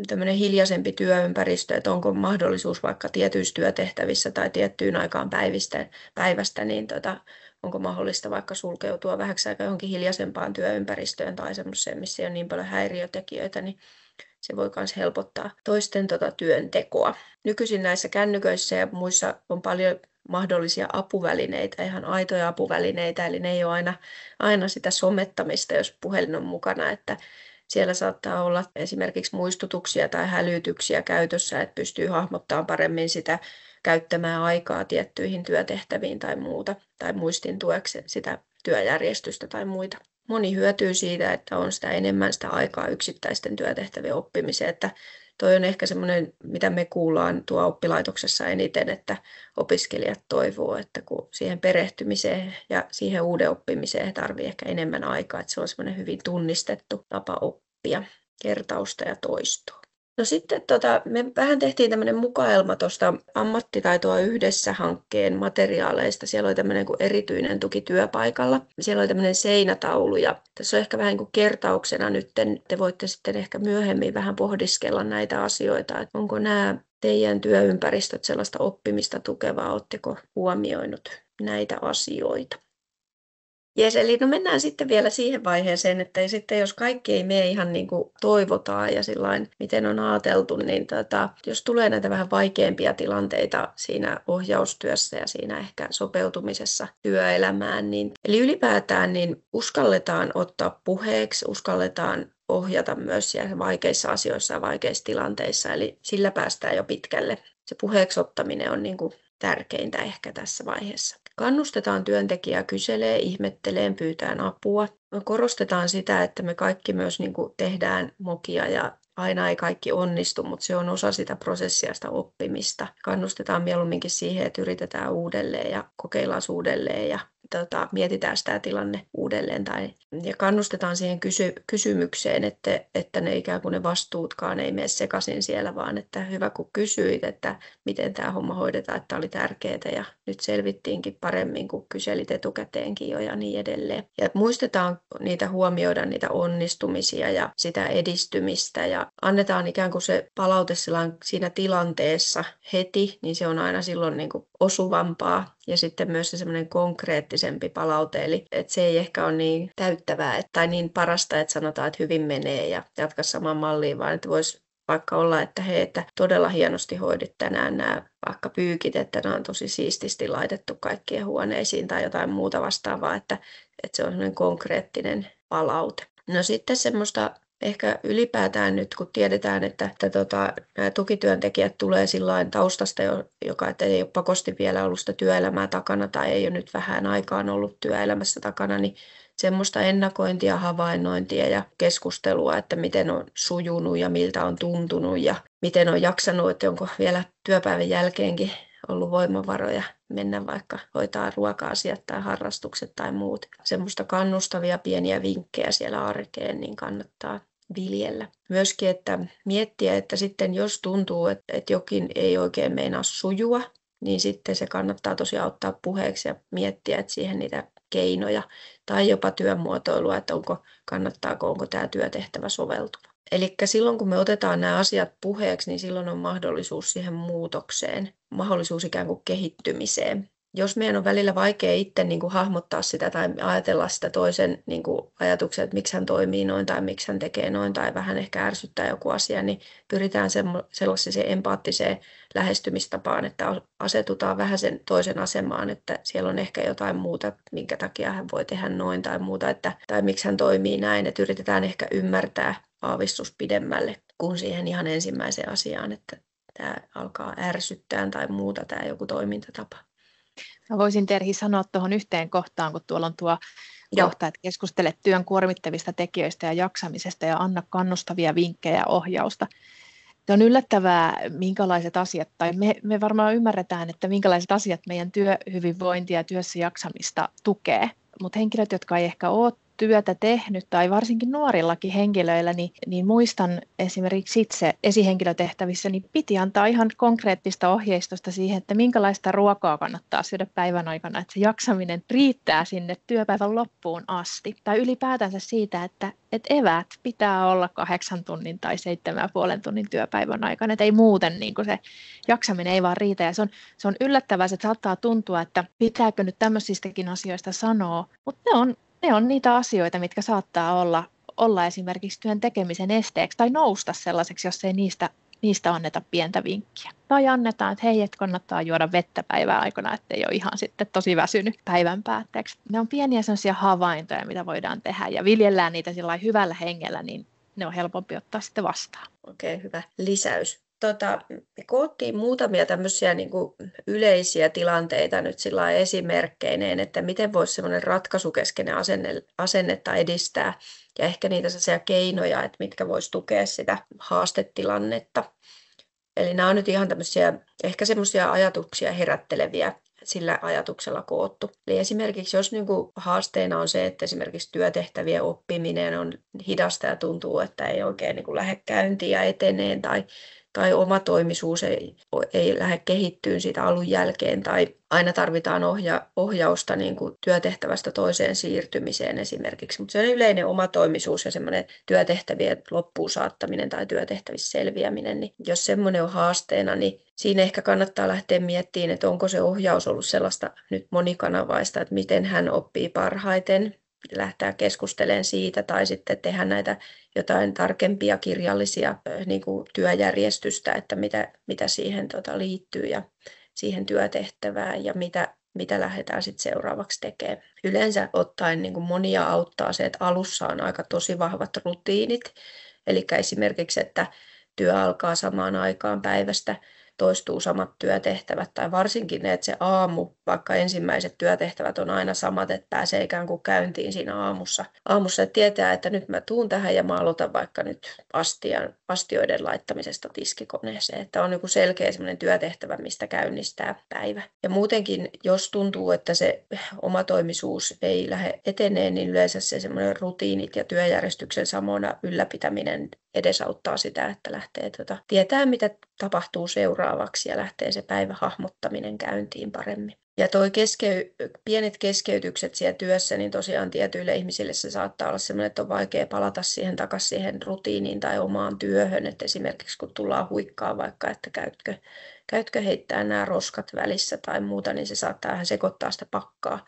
tämmöinen hiljaisempi työympäristö, että onko mahdollisuus vaikka tietyissä työtehtävissä tai tiettyyn aikaan päivistä, päivästä, niin tota, onko mahdollista vaikka sulkeutua vähäksi aikaa johonkin hiljaisempaan työympäristöön tai semmoiseen, missä ei ole niin paljon häiriötekijöitä, niin se voi myös helpottaa toisten tota työntekoa. Nykyisin näissä kännyköissä ja muissa on paljon mahdollisia apuvälineitä, ihan aitoja apuvälineitä, eli ne ei ole aina, aina sitä somettamista, jos puhelin on mukana, että siellä saattaa olla esimerkiksi muistutuksia tai hälytyksiä käytössä, että pystyy hahmottamaan paremmin sitä käyttämään aikaa tiettyihin työtehtäviin tai muuta, tai muistin tueksi sitä työjärjestystä tai muita. Moni hyötyy siitä, että on sitä enemmän sitä aikaa yksittäisten työtehtävien oppimiseen, että toi on ehkä semmoinen, mitä me kuullaan tuo oppilaitoksessa eniten, että opiskelijat toivoo, että kun siihen perehtymiseen ja siihen uuden oppimiseen tarvii ehkä enemmän aikaa, että se on semmoinen hyvin tunnistettu tapa oppia kertausta ja toistoa. No sitten tota, me vähän tehtiin tämmöinen mukaelma tuosta ammattitaitoa yhdessä hankkeen materiaaleista. Siellä oli tämmöinen kuin erityinen tuki työpaikalla. Siellä oli tämmöinen seinätaulu ja tässä on ehkä vähän niin kuin kertauksena nyt. Te voitte sitten ehkä myöhemmin vähän pohdiskella näitä asioita, että onko nämä teidän työympäristöt sellaista oppimista tukevaa, oletteko huomioinut näitä asioita. Jes, eli no mennään sitten vielä siihen vaiheeseen, että sitten jos kaikki ei mene ihan niin kuin toivotaan ja sillain, miten on ajateltu, niin tota, jos tulee näitä vähän vaikeampia tilanteita siinä ohjaustyössä ja siinä ehkä sopeutumisessa työelämään, niin eli ylipäätään niin uskalletaan ottaa puheeksi, uskalletaan ohjata myös siellä vaikeissa asioissa ja vaikeissa tilanteissa, eli sillä päästään jo pitkälle. Se puheeksi ottaminen on niin kuin tärkeintä ehkä tässä vaiheessa. Kannustetaan työntekijää kyselee, ihmettelee, pyytään apua. Korostetaan sitä, että me kaikki myös niin kuin tehdään mokia ja aina ei kaikki onnistu, mutta se on osa sitä prosessia, sitä oppimista. Kannustetaan mieluumminkin siihen, että yritetään uudelleen ja kokeillaan uudelleen ja tota, mietitään sitä tilanne uudelleen tai, ja kannustetaan siihen kysy, kysymykseen, että, että ne ikään kuin ne vastuutkaan ei mene sekaisin siellä, vaan että hyvä kun kysyit, että miten tämä homma hoidetaan, että oli tärkeää ja nyt selvittiinkin paremmin, kun kyselit etukäteenkin jo ja niin edelleen. Ja muistetaan niitä huomioida niitä onnistumisia ja sitä edistymistä ja annetaan ikään kuin se palaute siinä tilanteessa heti, niin se on aina silloin niin kuin osuvampaa ja sitten myös se semmoinen konkreettisempi palaute, eli että se ei ehkä ole niin täyttävää että, tai niin parasta, että sanotaan, että hyvin menee ja jatka samaan malliin, vaan että voisi vaikka olla, että hei, että todella hienosti hoidit tänään nämä vaikka pyykit, että nämä on tosi siististi laitettu kaikkien huoneisiin tai jotain muuta vastaavaa, että, että se on semmoinen konkreettinen palaute. No sitten semmoista ehkä ylipäätään nyt, kun tiedetään, että, että tota, nämä tukityöntekijät tulee sillain taustasta, joka että ei ole pakosti vielä ollut sitä työelämää takana tai ei ole nyt vähän aikaan ollut työelämässä takana, niin semmoista ennakointia, havainnointia ja keskustelua, että miten on sujunut ja miltä on tuntunut ja miten on jaksanut, että onko vielä työpäivän jälkeenkin ollut voimavaroja mennä vaikka hoitaa ruoka-asiat tai harrastukset tai muut. Semmoista kannustavia pieniä vinkkejä siellä arkeen, niin kannattaa viljellä. Myöskin, että miettiä, että sitten jos tuntuu, että, että jokin ei oikein meinaa sujua, niin sitten se kannattaa tosiaan ottaa puheeksi ja miettiä, että siihen niitä keinoja tai jopa työmuotoilua, että onko, kannattaako, onko tämä työtehtävä soveltuva. Eli silloin kun me otetaan nämä asiat puheeksi, niin silloin on mahdollisuus siihen muutokseen, mahdollisuus ikään kuin kehittymiseen. jos meidän on välillä vaikea itse niin kuin hahmottaa sitä tai ajatella sitä toisen niin kuin ajatuksia, että miksi hän toimii noin tai miksi hän tekee noin tai vähän ehkä ärsyttää joku asia, niin pyritään sellaiseen empaattiseen lähestymistapaan, että asetutaan vähän sen toisen asemaan, että siellä on ehkä jotain muuta, minkä takia hän voi tehdä noin tai muuta, että, tai miksi hän toimii näin, että yritetään ehkä ymmärtää aavistus pidemmälle kuin siihen ihan ensimmäiseen asiaan, että tämä alkaa ärsyttää tai muuta tämä joku toimintatapa. Mä voisin Terhi sanoa tuohon yhteen kohtaan, kun tuolla on tuo Joo. kohta, että keskustele työn kuormittavista tekijöistä ja jaksamisesta ja anna kannustavia vinkkejä ja ohjausta. Se on yllättävää, minkälaiset asiat, tai me, me varmaan ymmärretään, että minkälaiset asiat meidän työhyvinvointia ja työssä jaksamista tukee, mutta henkilöt, jotka ei ehkä ole työtä tehnyt tai varsinkin nuorillakin henkilöillä, niin, niin muistan esimerkiksi itse esihenkilötehtävissä, niin piti antaa ihan konkreettista ohjeistusta siihen, että minkälaista ruokaa kannattaa syödä päivän aikana, että se jaksaminen riittää sinne työpäivän loppuun asti. Tai ylipäätänsä siitä, että, että eväät pitää olla kahdeksan tunnin tai seitsemän puolen tunnin työpäivän aikana, että ei muuten niin se jaksaminen ei vaan riitä. Ja se on, se on yllättävää, että saattaa tuntua, että pitääkö nyt tämmöisistäkin asioista sanoa, mutta ne on ne on niitä asioita, mitkä saattaa olla, olla esimerkiksi työn tekemisen esteeksi tai nousta sellaiseksi, jos ei niistä, niistä anneta pientä vinkkiä. Tai annetaan, että hei, että kannattaa juoda vettä päivän aikana, ettei ole ihan sitten tosi väsynyt päivän päätteeksi. Ne on pieniä sellaisia havaintoja, mitä voidaan tehdä ja viljellään niitä sillä hyvällä hengellä, niin ne on helpompi ottaa sitten vastaan. Okei, okay, hyvä lisäys tota, koottiin muutamia tämmöisiä niin kuin yleisiä tilanteita nyt sillä esimerkkeineen, että miten voisi semmoinen ratkaisukeskeinen asenne, asennetta edistää ja ehkä niitä sellaisia keinoja, että mitkä voisi tukea sitä haastetilannetta. Eli nämä on nyt ihan tämmöisiä ehkä semmoisia ajatuksia herätteleviä sillä ajatuksella koottu. Eli esimerkiksi jos niin kuin haasteena on se, että esimerkiksi työtehtävien oppiminen on hidasta ja tuntuu, että ei oikein niin kuin lähde käyntiin ja eteneen tai tai omatoimisuus ei, ei lähde kehittyyn siitä alun jälkeen tai aina tarvitaan ohja, ohjausta niin kuin työtehtävästä toiseen siirtymiseen esimerkiksi. Mutta se on yleinen omatoimisuus ja semmoinen työtehtävien loppuun saattaminen tai työtehtävissä selviäminen, niin jos semmoinen on haasteena, niin siinä ehkä kannattaa lähteä miettimään, että onko se ohjaus ollut sellaista nyt monikanavaista, että miten hän oppii parhaiten, lähteä keskustelemaan siitä tai sitten tehdä näitä jotain tarkempia kirjallisia niin kuin työjärjestystä, että mitä, mitä siihen tota, liittyy ja siihen työtehtävään ja mitä, mitä lähdetään sitten seuraavaksi tekemään. Yleensä ottaen niin kuin monia auttaa se, että alussa on aika tosi vahvat rutiinit, eli esimerkiksi, että työ alkaa samaan aikaan päivästä toistuu samat työtehtävät tai varsinkin ne, että se aamu, vaikka ensimmäiset työtehtävät on aina samat, että pääsee ikään kuin käyntiin siinä aamussa. Aamussa että tietää, että nyt mä tuun tähän ja mä aloitan vaikka nyt astian, astioiden laittamisesta tiskikoneeseen, että on joku selkeä semmoinen työtehtävä, mistä käynnistää päivä. Ja muutenkin, jos tuntuu, että se omatoimisuus ei lähde eteneen, niin yleensä se semmoinen rutiinit ja työjärjestyksen samona ylläpitäminen edesauttaa sitä, että lähtee tuota, tietää, mitä tapahtuu seuraavaksi ja lähtee se päivä hahmottaminen käyntiin paremmin. Ja toi keskey, pienet keskeytykset siellä työssä, niin tosiaan tietyille ihmisille se saattaa olla sellainen, että on vaikea palata siihen takaisin siihen rutiiniin tai omaan työhön. Että esimerkiksi kun tullaan huikkaa vaikka, että käytkö, käytkö heittää nämä roskat välissä tai muuta, niin se saattaa vähän sekoittaa sitä pakkaa.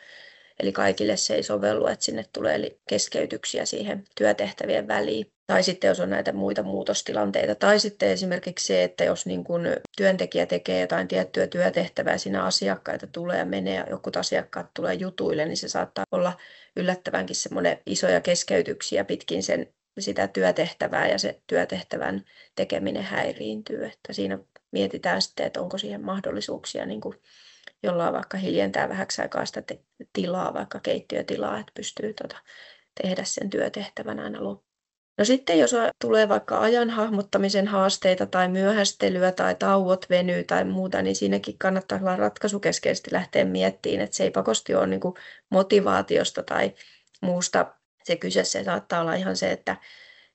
Eli kaikille se ei sovellu, että sinne tulee keskeytyksiä siihen työtehtävien väliin. Tai sitten jos on näitä muita muutostilanteita. Tai sitten esimerkiksi se, että jos niin kun työntekijä tekee jotain tiettyä työtehtävää, siinä asiakkaita tulee ja menee ja jotkut asiakkaat tulee jutuille, niin se saattaa olla yllättävänkin semmoinen isoja keskeytyksiä pitkin sen sitä työtehtävää ja se työtehtävän tekeminen häiriintyy. Että siinä mietitään sitten, että onko siihen mahdollisuuksia niin kuin jollain vaikka hiljentää vähäksi aikaa sitä tilaa, vaikka keittiötilaa, että pystyy tuota, tehdä sen työtehtävän aina loppuun. No sitten jos tulee vaikka ajan hahmottamisen haasteita tai myöhästelyä tai tauot venyy tai muuta, niin siinäkin kannattaa olla ratkaisukeskeisesti lähteä miettimään, että se ei pakosti ole niin motivaatiosta tai muusta se kyse. Se saattaa olla ihan se, että,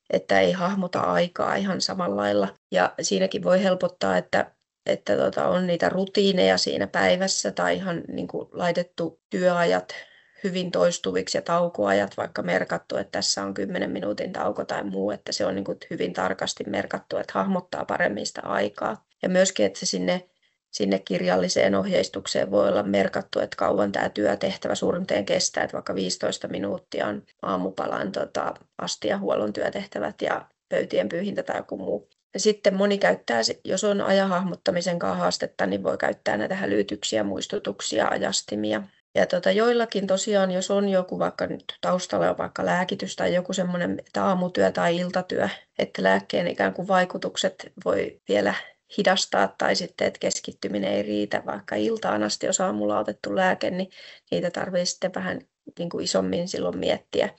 että ei hahmota aikaa ihan samalla lailla. Ja siinäkin voi helpottaa, että että tota, on niitä rutiineja siinä päivässä tai ihan niin kuin laitettu työajat hyvin toistuviksi ja taukoajat vaikka merkattu, että tässä on 10 minuutin tauko tai muu, että se on niin kuin hyvin tarkasti merkattu, että hahmottaa paremmin sitä aikaa. Ja myöskin, että se sinne sinne kirjalliseen ohjeistukseen voi olla merkattu, että kauan tämä työtehtävä suurin kestää, että vaikka 15 minuuttia on aamupalan tota, astiahuollon työtehtävät ja pöytien pyyhintä tai joku muu. Sitten moni käyttää, jos on ajahahmottamisen kanssa haastetta, niin voi käyttää näitä hälytyksiä, muistutuksia, ajastimia. Ja tota, joillakin tosiaan, jos on joku vaikka nyt taustalla on vaikka lääkitys tai joku semmoinen aamutyö tai iltatyö, että lääkkeen ikään kuin vaikutukset voi vielä hidastaa tai sitten, että keskittyminen ei riitä vaikka iltaan asti, jos aamulla on otettu lääke, niin niitä tarvitsee sitten vähän niin kuin isommin silloin miettiä.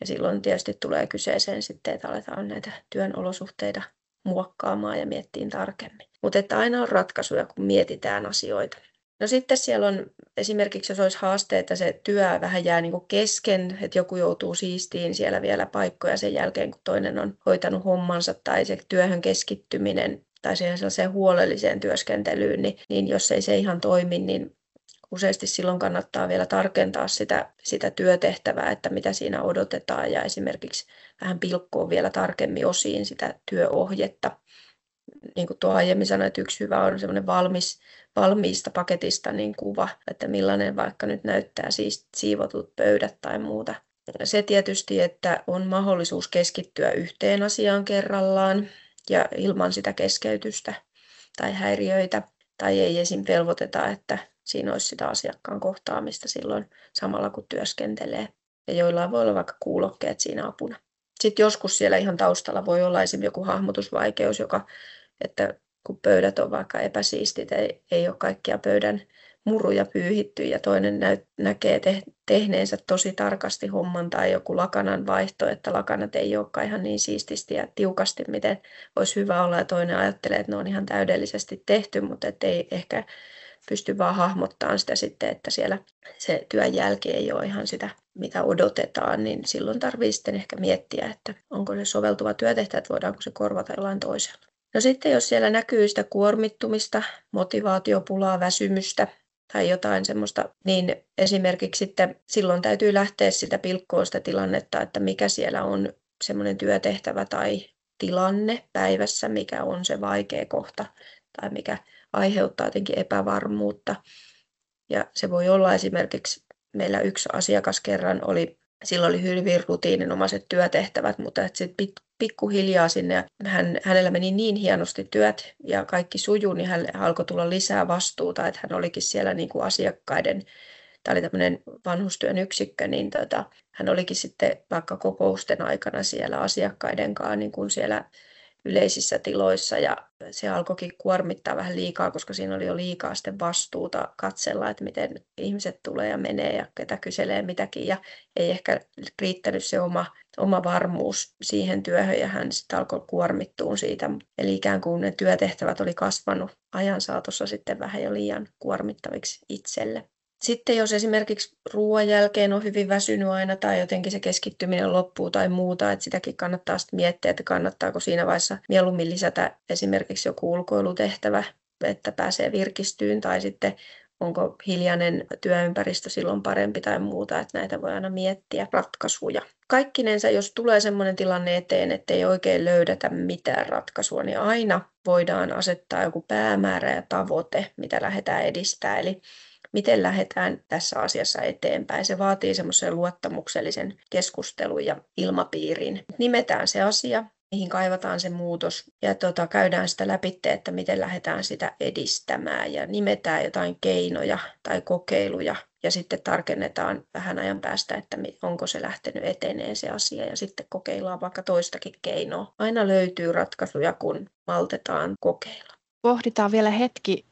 Ja silloin tietysti tulee kyseeseen sitten, että aletaan näitä työn olosuhteita muokkaamaan ja miettiin tarkemmin. Mutta että aina on ratkaisuja, kun mietitään asioita. No sitten siellä on esimerkiksi, jos olisi haaste, että se työ vähän jää niin kuin kesken, että joku joutuu siistiin siellä vielä paikkoja sen jälkeen, kun toinen on hoitanut hommansa tai se työhön keskittyminen tai siihen sellaiseen huolelliseen työskentelyyn, niin, niin jos ei se ihan toimi, niin useasti silloin kannattaa vielä tarkentaa sitä, sitä työtehtävää, että mitä siinä odotetaan ja esimerkiksi vähän pilkkoa vielä tarkemmin osiin sitä työohjetta. Niin kuin tuo aiemmin sanoin, että yksi hyvä on semmoinen valmis, valmiista paketista niin kuva, että millainen vaikka nyt näyttää siis siivotut pöydät tai muuta. Se tietysti, että on mahdollisuus keskittyä yhteen asiaan kerrallaan ja ilman sitä keskeytystä tai häiriöitä. Tai ei esim. velvoiteta, että siinä olisi sitä asiakkaan kohtaamista silloin samalla kun työskentelee. Ja joillain voi olla vaikka kuulokkeet siinä apuna. Sitten joskus siellä ihan taustalla voi olla esimerkiksi joku hahmotusvaikeus, joka, että kun pöydät on vaikka epäsiistit, ei, ei ole kaikkia pöydän muruja pyyhitty ja toinen näy, näkee te, tehneensä tosi tarkasti homman tai joku lakanan vaihto, että lakanat ei olekaan ihan niin siististi ja tiukasti, miten olisi hyvä olla ja toinen ajattelee, että ne on ihan täydellisesti tehty, mutta ei ehkä pysty vaan hahmottamaan sitä sitten, että siellä se työn jälki ei ole ihan sitä, mitä odotetaan, niin silloin tarvii sitten ehkä miettiä, että onko se soveltuva työtehtävä, että voidaanko se korvata jollain toisella. No sitten jos siellä näkyy sitä kuormittumista, motivaatiopulaa, väsymystä, tai jotain semmoista, niin esimerkiksi sitten silloin täytyy lähteä sitä pilkkoa sitä tilannetta, että mikä siellä on semmoinen työtehtävä tai tilanne päivässä, mikä on se vaikea kohta tai mikä aiheuttaa jotenkin epävarmuutta. Ja se voi olla esimerkiksi, meillä yksi asiakas kerran oli, silloin oli hyvin rutiininomaiset työtehtävät, mutta sitten pikkuhiljaa sinne. Hän, hänellä meni niin hienosti työt ja kaikki sujuu, niin hän alkoi tulla lisää vastuuta, että hän olikin siellä niin kuin asiakkaiden, tämä oli tämmöinen vanhustyön yksikkö, niin tota, hän olikin sitten vaikka kokousten aikana siellä asiakkaiden kanssa niin kuin siellä yleisissä tiloissa ja se alkoikin kuormittaa vähän liikaa, koska siinä oli jo liikaa sitten vastuuta katsella, että miten ihmiset tulee ja menee ja ketä kyselee mitäkin ja ei ehkä riittänyt se oma, oma varmuus siihen työhön ja hän sitten alkoi kuormittua siitä. Eli ikään kuin ne työtehtävät oli kasvanut ajan saatossa sitten vähän jo liian kuormittaviksi itselle. Sitten jos esimerkiksi ruoan jälkeen on hyvin väsynyt aina tai jotenkin se keskittyminen loppuu tai muuta, että sitäkin kannattaa sitten miettiä, että kannattaako siinä vaiheessa mieluummin lisätä esimerkiksi joku ulkoilutehtävä, että pääsee virkistyyn tai sitten onko hiljainen työympäristö silloin parempi tai muuta, että näitä voi aina miettiä ratkaisuja. Kaikkinensa, jos tulee sellainen tilanne eteen, että ei oikein löydetä mitään ratkaisua, niin aina voidaan asettaa joku päämäärä ja tavoite, mitä lähdetään edistämään. Eli miten lähdetään tässä asiassa eteenpäin. Se vaatii semmoisen luottamuksellisen keskustelun ja ilmapiirin. Nimetään se asia, mihin kaivataan se muutos ja tota, käydään sitä läpi, että miten lähdetään sitä edistämään ja nimetään jotain keinoja tai kokeiluja ja sitten tarkennetaan vähän ajan päästä, että onko se lähtenyt eteneen se asia ja sitten kokeillaan vaikka toistakin keinoa. Aina löytyy ratkaisuja, kun maltetaan kokeilla. Pohditaan vielä hetki,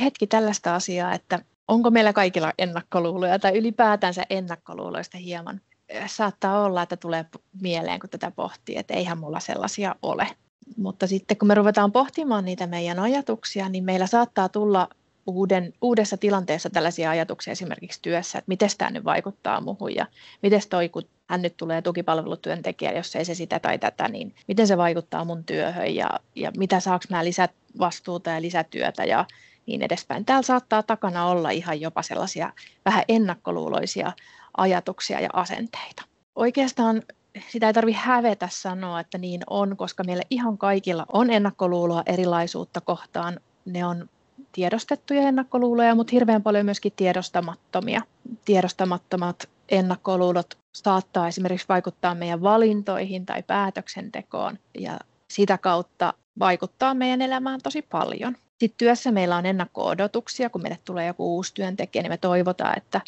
hetki tällaista asiaa, että onko meillä kaikilla ennakkoluuloja tai ylipäätänsä ennakkoluuloista hieman. Saattaa olla, että tulee mieleen, kun tätä pohtii, että eihän mulla sellaisia ole. Mutta sitten kun me ruvetaan pohtimaan niitä meidän ajatuksia, niin meillä saattaa tulla uuden, uudessa tilanteessa tällaisia ajatuksia esimerkiksi työssä, että miten tämä nyt vaikuttaa muuhun ja miten toi, kun hän nyt tulee tukipalvelutyöntekijä, jos ei se sitä tai tätä, niin miten se vaikuttaa mun työhön ja, ja mitä saaks mä lisävastuuta ja lisätyötä ja niin edespäin. Täällä saattaa takana olla ihan jopa sellaisia vähän ennakkoluuloisia ajatuksia ja asenteita. Oikeastaan sitä ei tarvitse hävetä sanoa, että niin on, koska meillä ihan kaikilla on ennakkoluuloa erilaisuutta kohtaan. Ne on tiedostettuja ennakkoluuloja, mutta hirveän paljon myöskin tiedostamattomia. Tiedostamattomat ennakkoluulot saattaa esimerkiksi vaikuttaa meidän valintoihin tai päätöksentekoon ja sitä kautta vaikuttaa meidän elämään tosi paljon. Sitten työssä meillä on ennakko-odotuksia, kun meille tulee joku uusi työntekijä, niin me toivotaan, että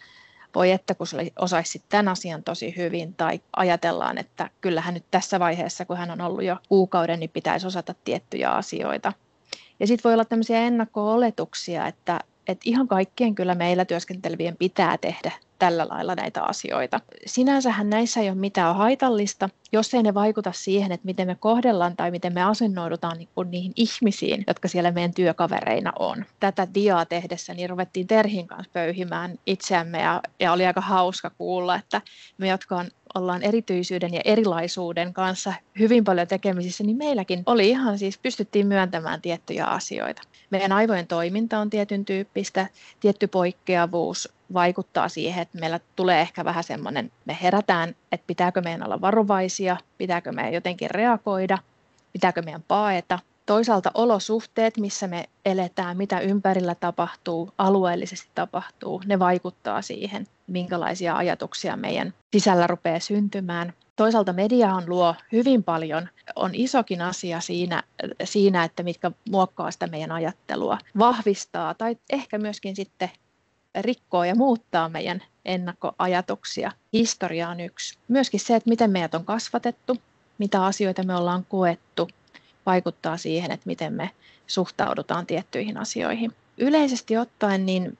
voi että kun osaisi tämän asian tosi hyvin, tai ajatellaan, että kyllähän nyt tässä vaiheessa, kun hän on ollut jo kuukauden, niin pitäisi osata tiettyjä asioita. Ja sitten voi olla tämmöisiä ennakko-oletuksia, että, että ihan kaikkien kyllä meillä työskentelevien pitää tehdä tällä lailla näitä asioita. Sinänsähän näissä ei ole mitään haitallista, jos ei ne vaikuta siihen, että miten me kohdellaan tai miten me asennoidutaan niin niihin ihmisiin, jotka siellä meidän työkavereina on. Tätä diaa tehdessä niin ruvettiin Terhin kanssa pöyhimään itseämme ja, ja oli aika hauska kuulla, että me, jotka on, ollaan erityisyyden ja erilaisuuden kanssa hyvin paljon tekemisissä, niin meilläkin oli ihan siis, pystyttiin myöntämään tiettyjä asioita. Meidän aivojen toiminta on tietyn tyyppistä, tietty poikkeavuus vaikuttaa siihen, että meillä tulee ehkä vähän semmoinen, me herätään, että pitääkö meidän olla varovaisia, pitääkö meidän jotenkin reagoida, pitääkö meidän paeta. Toisaalta olosuhteet, missä me eletään, mitä ympärillä tapahtuu, alueellisesti tapahtuu, ne vaikuttaa siihen, minkälaisia ajatuksia meidän sisällä rupeaa syntymään. Toisaalta mediahan luo hyvin paljon, on isokin asia siinä, siinä, että mitkä muokkaa sitä meidän ajattelua, vahvistaa tai ehkä myöskin sitten rikkoo ja muuttaa meidän ennakkoajatuksia. Historia on yksi. Myöskin se, että miten meidät on kasvatettu, mitä asioita me ollaan koettu, vaikuttaa siihen, että miten me suhtaudutaan tiettyihin asioihin. Yleisesti ottaen niin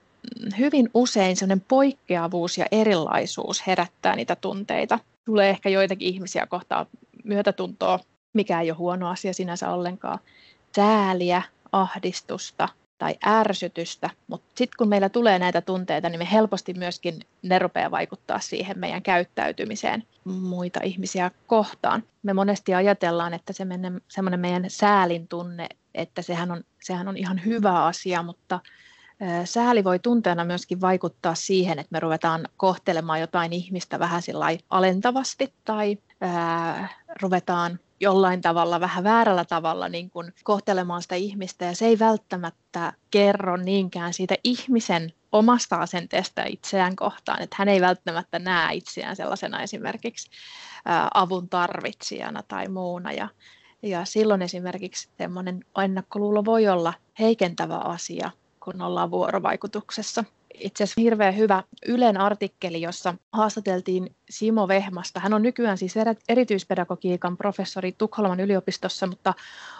hyvin usein sellainen poikkeavuus ja erilaisuus herättää niitä tunteita. Tulee ehkä joitakin ihmisiä kohtaa myötätuntoa, mikä ei ole huono asia sinänsä ollenkaan. Sääliä, ahdistusta, tai ärsytystä, mutta sitten kun meillä tulee näitä tunteita, niin me helposti myöskin ne rupeaa vaikuttaa siihen meidän käyttäytymiseen muita ihmisiä kohtaan. Me monesti ajatellaan, että se semmoinen meidän säälin tunne, että sehän on, sehän on ihan hyvä asia, mutta Sääli voi tunteena myöskin vaikuttaa siihen, että me ruvetaan kohtelemaan jotain ihmistä vähän alentavasti tai ää, ruvetaan jollain tavalla, vähän väärällä tavalla niin kuin kohtelemaan sitä ihmistä. Ja se ei välttämättä kerro niinkään siitä ihmisen omasta asenteesta itseään kohtaan, että hän ei välttämättä näe itseään sellaisena esimerkiksi avun tarvitsijana tai muuna. Ja, ja silloin esimerkiksi semmoinen ennakkoluulo voi olla heikentävä asia, kun ollaan vuorovaikutuksessa itse asiassa hirveän hyvä Ylen artikkeli, jossa haastateltiin Simo Vehmasta. Hän on nykyään siis erityispedagogiikan professori Tukholman yliopistossa, mutta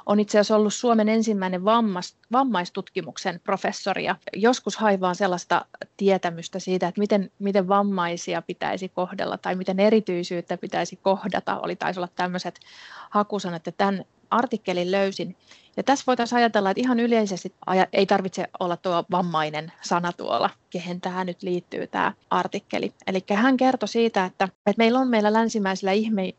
on itse asiassa ollut Suomen ensimmäinen vammas, vammaistutkimuksen professori. Ja joskus haivaan sellaista tietämystä siitä, että miten, miten vammaisia pitäisi kohdella tai miten erityisyyttä pitäisi kohdata. Oli taisi olla tämmöiset hakusanat, että tämän artikkelin löysin. Ja tässä voitaisiin ajatella, että ihan yleisesti ei tarvitse olla tuo vammainen sana tuolla, kehen tämä nyt liittyy tämä artikkeli. Eli hän kertoi siitä, että, että meillä on meillä länsimäisillä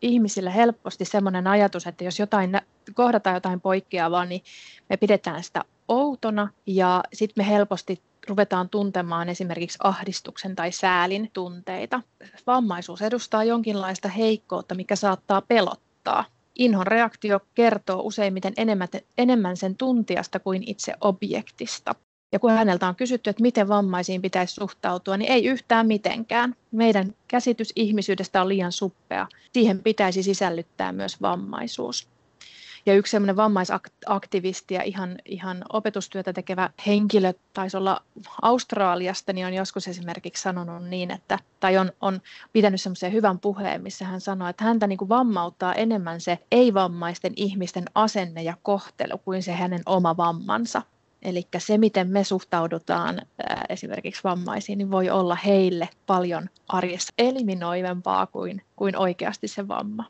ihmisillä helposti sellainen ajatus, että jos jotain kohdataan jotain poikkeavaa, niin me pidetään sitä outona ja sitten me helposti ruvetaan tuntemaan esimerkiksi ahdistuksen tai säälin tunteita. Vammaisuus edustaa jonkinlaista heikkoutta, mikä saattaa pelottaa. Inhon reaktio kertoo useimmiten enemmän, sen tuntijasta kuin itse objektista. Ja kun häneltä on kysytty, että miten vammaisiin pitäisi suhtautua, niin ei yhtään mitenkään. Meidän käsitys ihmisyydestä on liian suppea. Siihen pitäisi sisällyttää myös vammaisuus. Ja yksi semmoinen vammaisaktivisti ja ihan, ihan opetustyötä tekevä henkilö, taisi olla Australiasta, niin on joskus esimerkiksi sanonut niin, että, tai on, on pitänyt semmoisen hyvän puheen, missä hän sanoi, että häntä niin kuin vammauttaa enemmän se ei-vammaisten ihmisten asenne ja kohtelu kuin se hänen oma vammansa. Eli se, miten me suhtaudutaan esimerkiksi vammaisiin, niin voi olla heille paljon arjessa eliminoivempaa kuin, kuin oikeasti se vamma.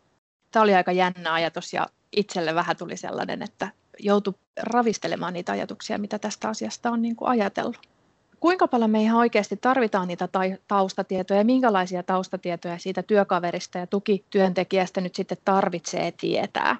Tämä oli aika jännä ajatus ja itselle vähän tuli sellainen, että joutui ravistelemaan niitä ajatuksia, mitä tästä asiasta on niin kuin ajatellut. Kuinka paljon me ihan oikeasti tarvitaan niitä taustatietoja ja minkälaisia taustatietoja siitä työkaverista ja tukityöntekijästä nyt sitten tarvitsee tietää?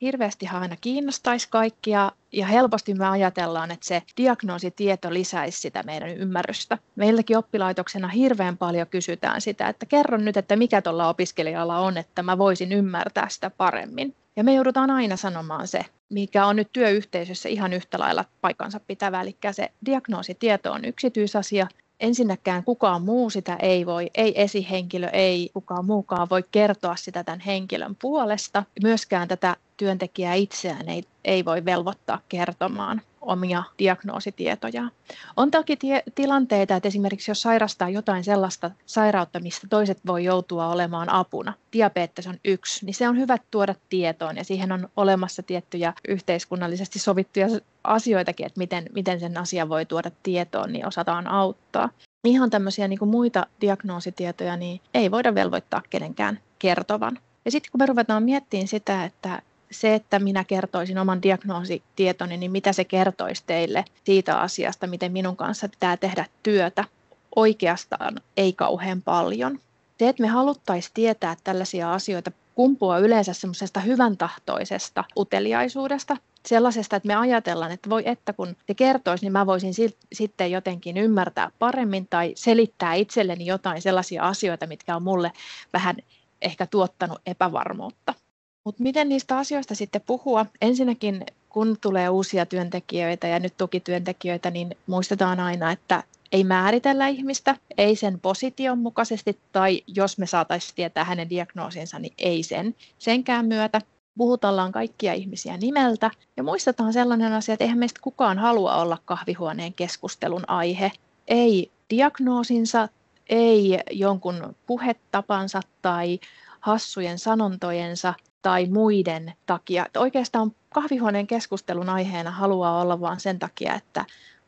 Hirveästi aina kiinnostaisi kaikkia ja helposti me ajatellaan, että se diagnoositieto lisäisi sitä meidän ymmärrystä. Meilläkin oppilaitoksena hirveän paljon kysytään sitä, että kerron nyt, että mikä tuolla opiskelijalla on, että mä voisin ymmärtää sitä paremmin. Ja me joudutaan aina sanomaan se, mikä on nyt työyhteisössä ihan yhtä lailla paikkansa pitävä. Eli se diagnoositieto on yksityisasia. Ensinnäkään kukaan muu sitä ei voi, ei esihenkilö, ei kukaan muukaan voi kertoa sitä tämän henkilön puolesta. Myöskään tätä työntekijää itseään ei, ei voi velvoittaa kertomaan omia diagnoositietoja. On toki tie- tilanteita, että esimerkiksi jos sairastaa jotain sellaista sairautta, mistä toiset voi joutua olemaan apuna, diabetes on yksi, niin se on hyvä tuoda tietoon ja siihen on olemassa tiettyjä yhteiskunnallisesti sovittuja asioitakin, että miten, miten sen asian voi tuoda tietoon, niin osataan auttaa. Ihan tämmöisiä niin kuin muita diagnoositietoja, niin ei voida velvoittaa kenenkään kertovan. Ja sitten kun me ruvetaan miettimään sitä, että se, että minä kertoisin oman diagnoositietoni, niin mitä se kertoisi teille siitä asiasta, miten minun kanssa pitää tehdä työtä, oikeastaan ei kauhean paljon. Se, että me haluttaisiin tietää tällaisia asioita, kumpua yleensä semmoisesta hyvän tahtoisesta uteliaisuudesta, sellaisesta, että me ajatellaan, että voi että kun se kertoisi, niin mä voisin sitten jotenkin ymmärtää paremmin tai selittää itselleni jotain sellaisia asioita, mitkä on mulle vähän ehkä tuottanut epävarmuutta. Mutta miten niistä asioista sitten puhua? Ensinnäkin, kun tulee uusia työntekijöitä ja nyt tukityöntekijöitä, niin muistetaan aina, että ei määritellä ihmistä, ei sen position mukaisesti, tai jos me saataisiin tietää hänen diagnoosinsa, niin ei sen senkään myötä. Puhutellaan kaikkia ihmisiä nimeltä ja muistetaan sellainen asia, että eihän meistä kukaan halua olla kahvihuoneen keskustelun aihe. Ei diagnoosinsa, ei jonkun puhetapansa tai hassujen sanontojensa tai muiden takia. Että oikeastaan kahvihuoneen keskustelun aiheena haluaa olla vain sen takia, että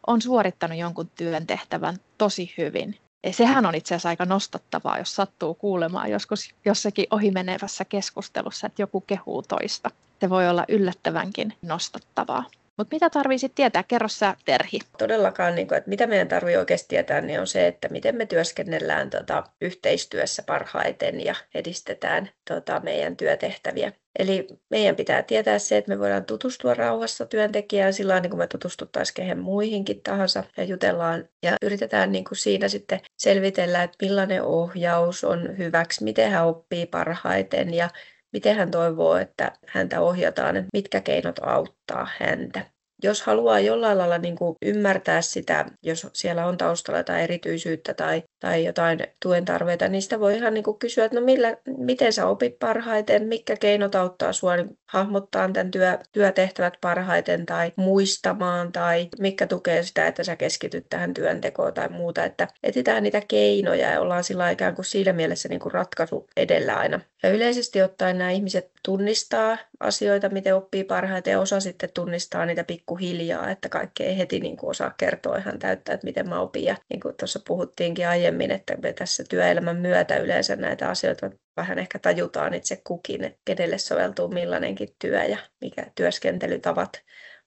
on suorittanut jonkun työn tehtävän tosi hyvin. Ja sehän on itse asiassa aika nostattavaa, jos sattuu kuulemaan joskus jossakin ohimenevässä keskustelussa, että joku kehuu toista. Se voi olla yllättävänkin nostattavaa. Mutta mitä tarvii tietää? Kerro sä, Terhi. Todellakaan, niin kun, että mitä meidän tarvii oikeasti tietää, niin on se, että miten me työskennellään tota, yhteistyössä parhaiten ja edistetään tota, meidän työtehtäviä. Eli meidän pitää tietää se, että me voidaan tutustua rauhassa työntekijään sillä niin kuin me tutustuttaisiin kehen muihinkin tahansa ja jutellaan ja yritetään niin kuin siinä sitten selvitellä, että millainen ohjaus on hyväksi, miten hän oppii parhaiten ja miten hän toivoo, että häntä ohjataan, että mitkä keinot auttaa häntä jos haluaa jollain lailla niin kuin ymmärtää sitä, jos siellä on taustalla jotain erityisyyttä tai, tai jotain tuen tarveita, niin sitä voi ihan niin kuin kysyä, että no millä, miten sä opit parhaiten, mitkä keinot auttaa sinua niin hahmottaa tämän työ, työtehtävät parhaiten tai muistamaan tai mikä tukee sitä, että sä keskityt tähän työntekoon tai muuta. Että etsitään niitä keinoja ja ollaan sillä ikään kuin siinä mielessä niin kuin ratkaisu edellä aina. Ja yleisesti ottaen nämä ihmiset tunnistaa asioita, miten oppii parhaiten ja osa sitten tunnistaa niitä pikkuhiljaa, että kaikki ei heti niin kuin osaa kertoa ihan täyttä, että miten mä opin. Ja niin kuin tuossa puhuttiinkin aiemmin, että me tässä työelämän myötä yleensä näitä asioita vähän ehkä tajutaan itse kukin, että kenelle soveltuu millainenkin työ ja mikä työskentelytavat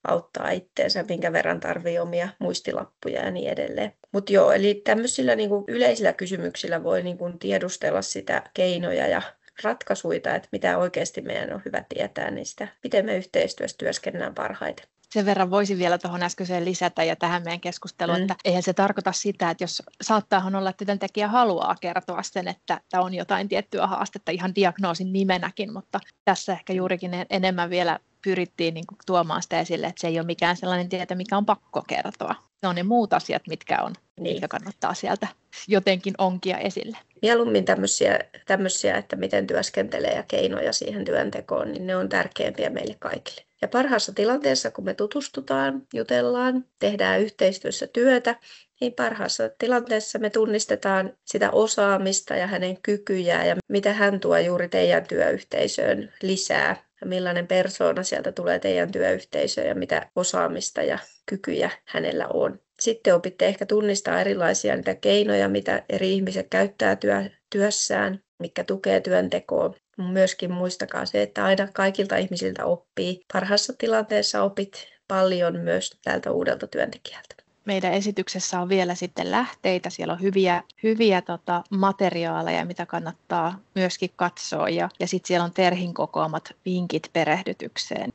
auttaa itteensä, minkä verran tarvii omia muistilappuja ja niin edelleen. Mutta joo, eli tämmöisillä niin kuin yleisillä kysymyksillä voi niin kuin tiedustella sitä keinoja ja ratkaisuja, että mitä oikeasti meidän on hyvä tietää niistä, miten me yhteistyössä työskennellään parhaiten. Sen verran voisin vielä tuohon äskeiseen lisätä ja tähän meidän keskusteluun, mm. että eihän se tarkoita sitä, että jos saattaahan olla, että työntekijä haluaa kertoa sen, että tämä on jotain tiettyä haastetta ihan diagnoosin nimenäkin, mutta tässä ehkä juurikin enemmän vielä pyrittiin niin kuin tuomaan sitä esille, että se ei ole mikään sellainen tieto, mikä on pakko kertoa. Se on ne muut asiat, mitkä on, niin. mitkä kannattaa sieltä jotenkin onkia esille. Mieluummin tämmöisiä, tämmöisiä, että miten työskentelee ja keinoja siihen työntekoon, niin ne on tärkeimpiä meille kaikille. Ja parhaassa tilanteessa, kun me tutustutaan, jutellaan, tehdään yhteistyössä työtä, niin parhaassa tilanteessa me tunnistetaan sitä osaamista ja hänen kykyjään ja mitä hän tuo juuri teidän työyhteisöön lisää millainen persoona sieltä tulee teidän työyhteisöön ja mitä osaamista ja kykyjä hänellä on. Sitten opitte ehkä tunnistaa erilaisia niitä keinoja, mitä eri ihmiset käyttää työ, työssään, mikä tukee työntekoa. Myöskin muistakaa se, että aina kaikilta ihmisiltä oppii. Parhaassa tilanteessa opit paljon myös tältä uudelta työntekijältä meidän esityksessä on vielä sitten lähteitä, siellä on hyviä, hyviä tota, materiaaleja, mitä kannattaa myöskin katsoa ja, ja sitten siellä on Terhin kokoamat vinkit perehdytykseen.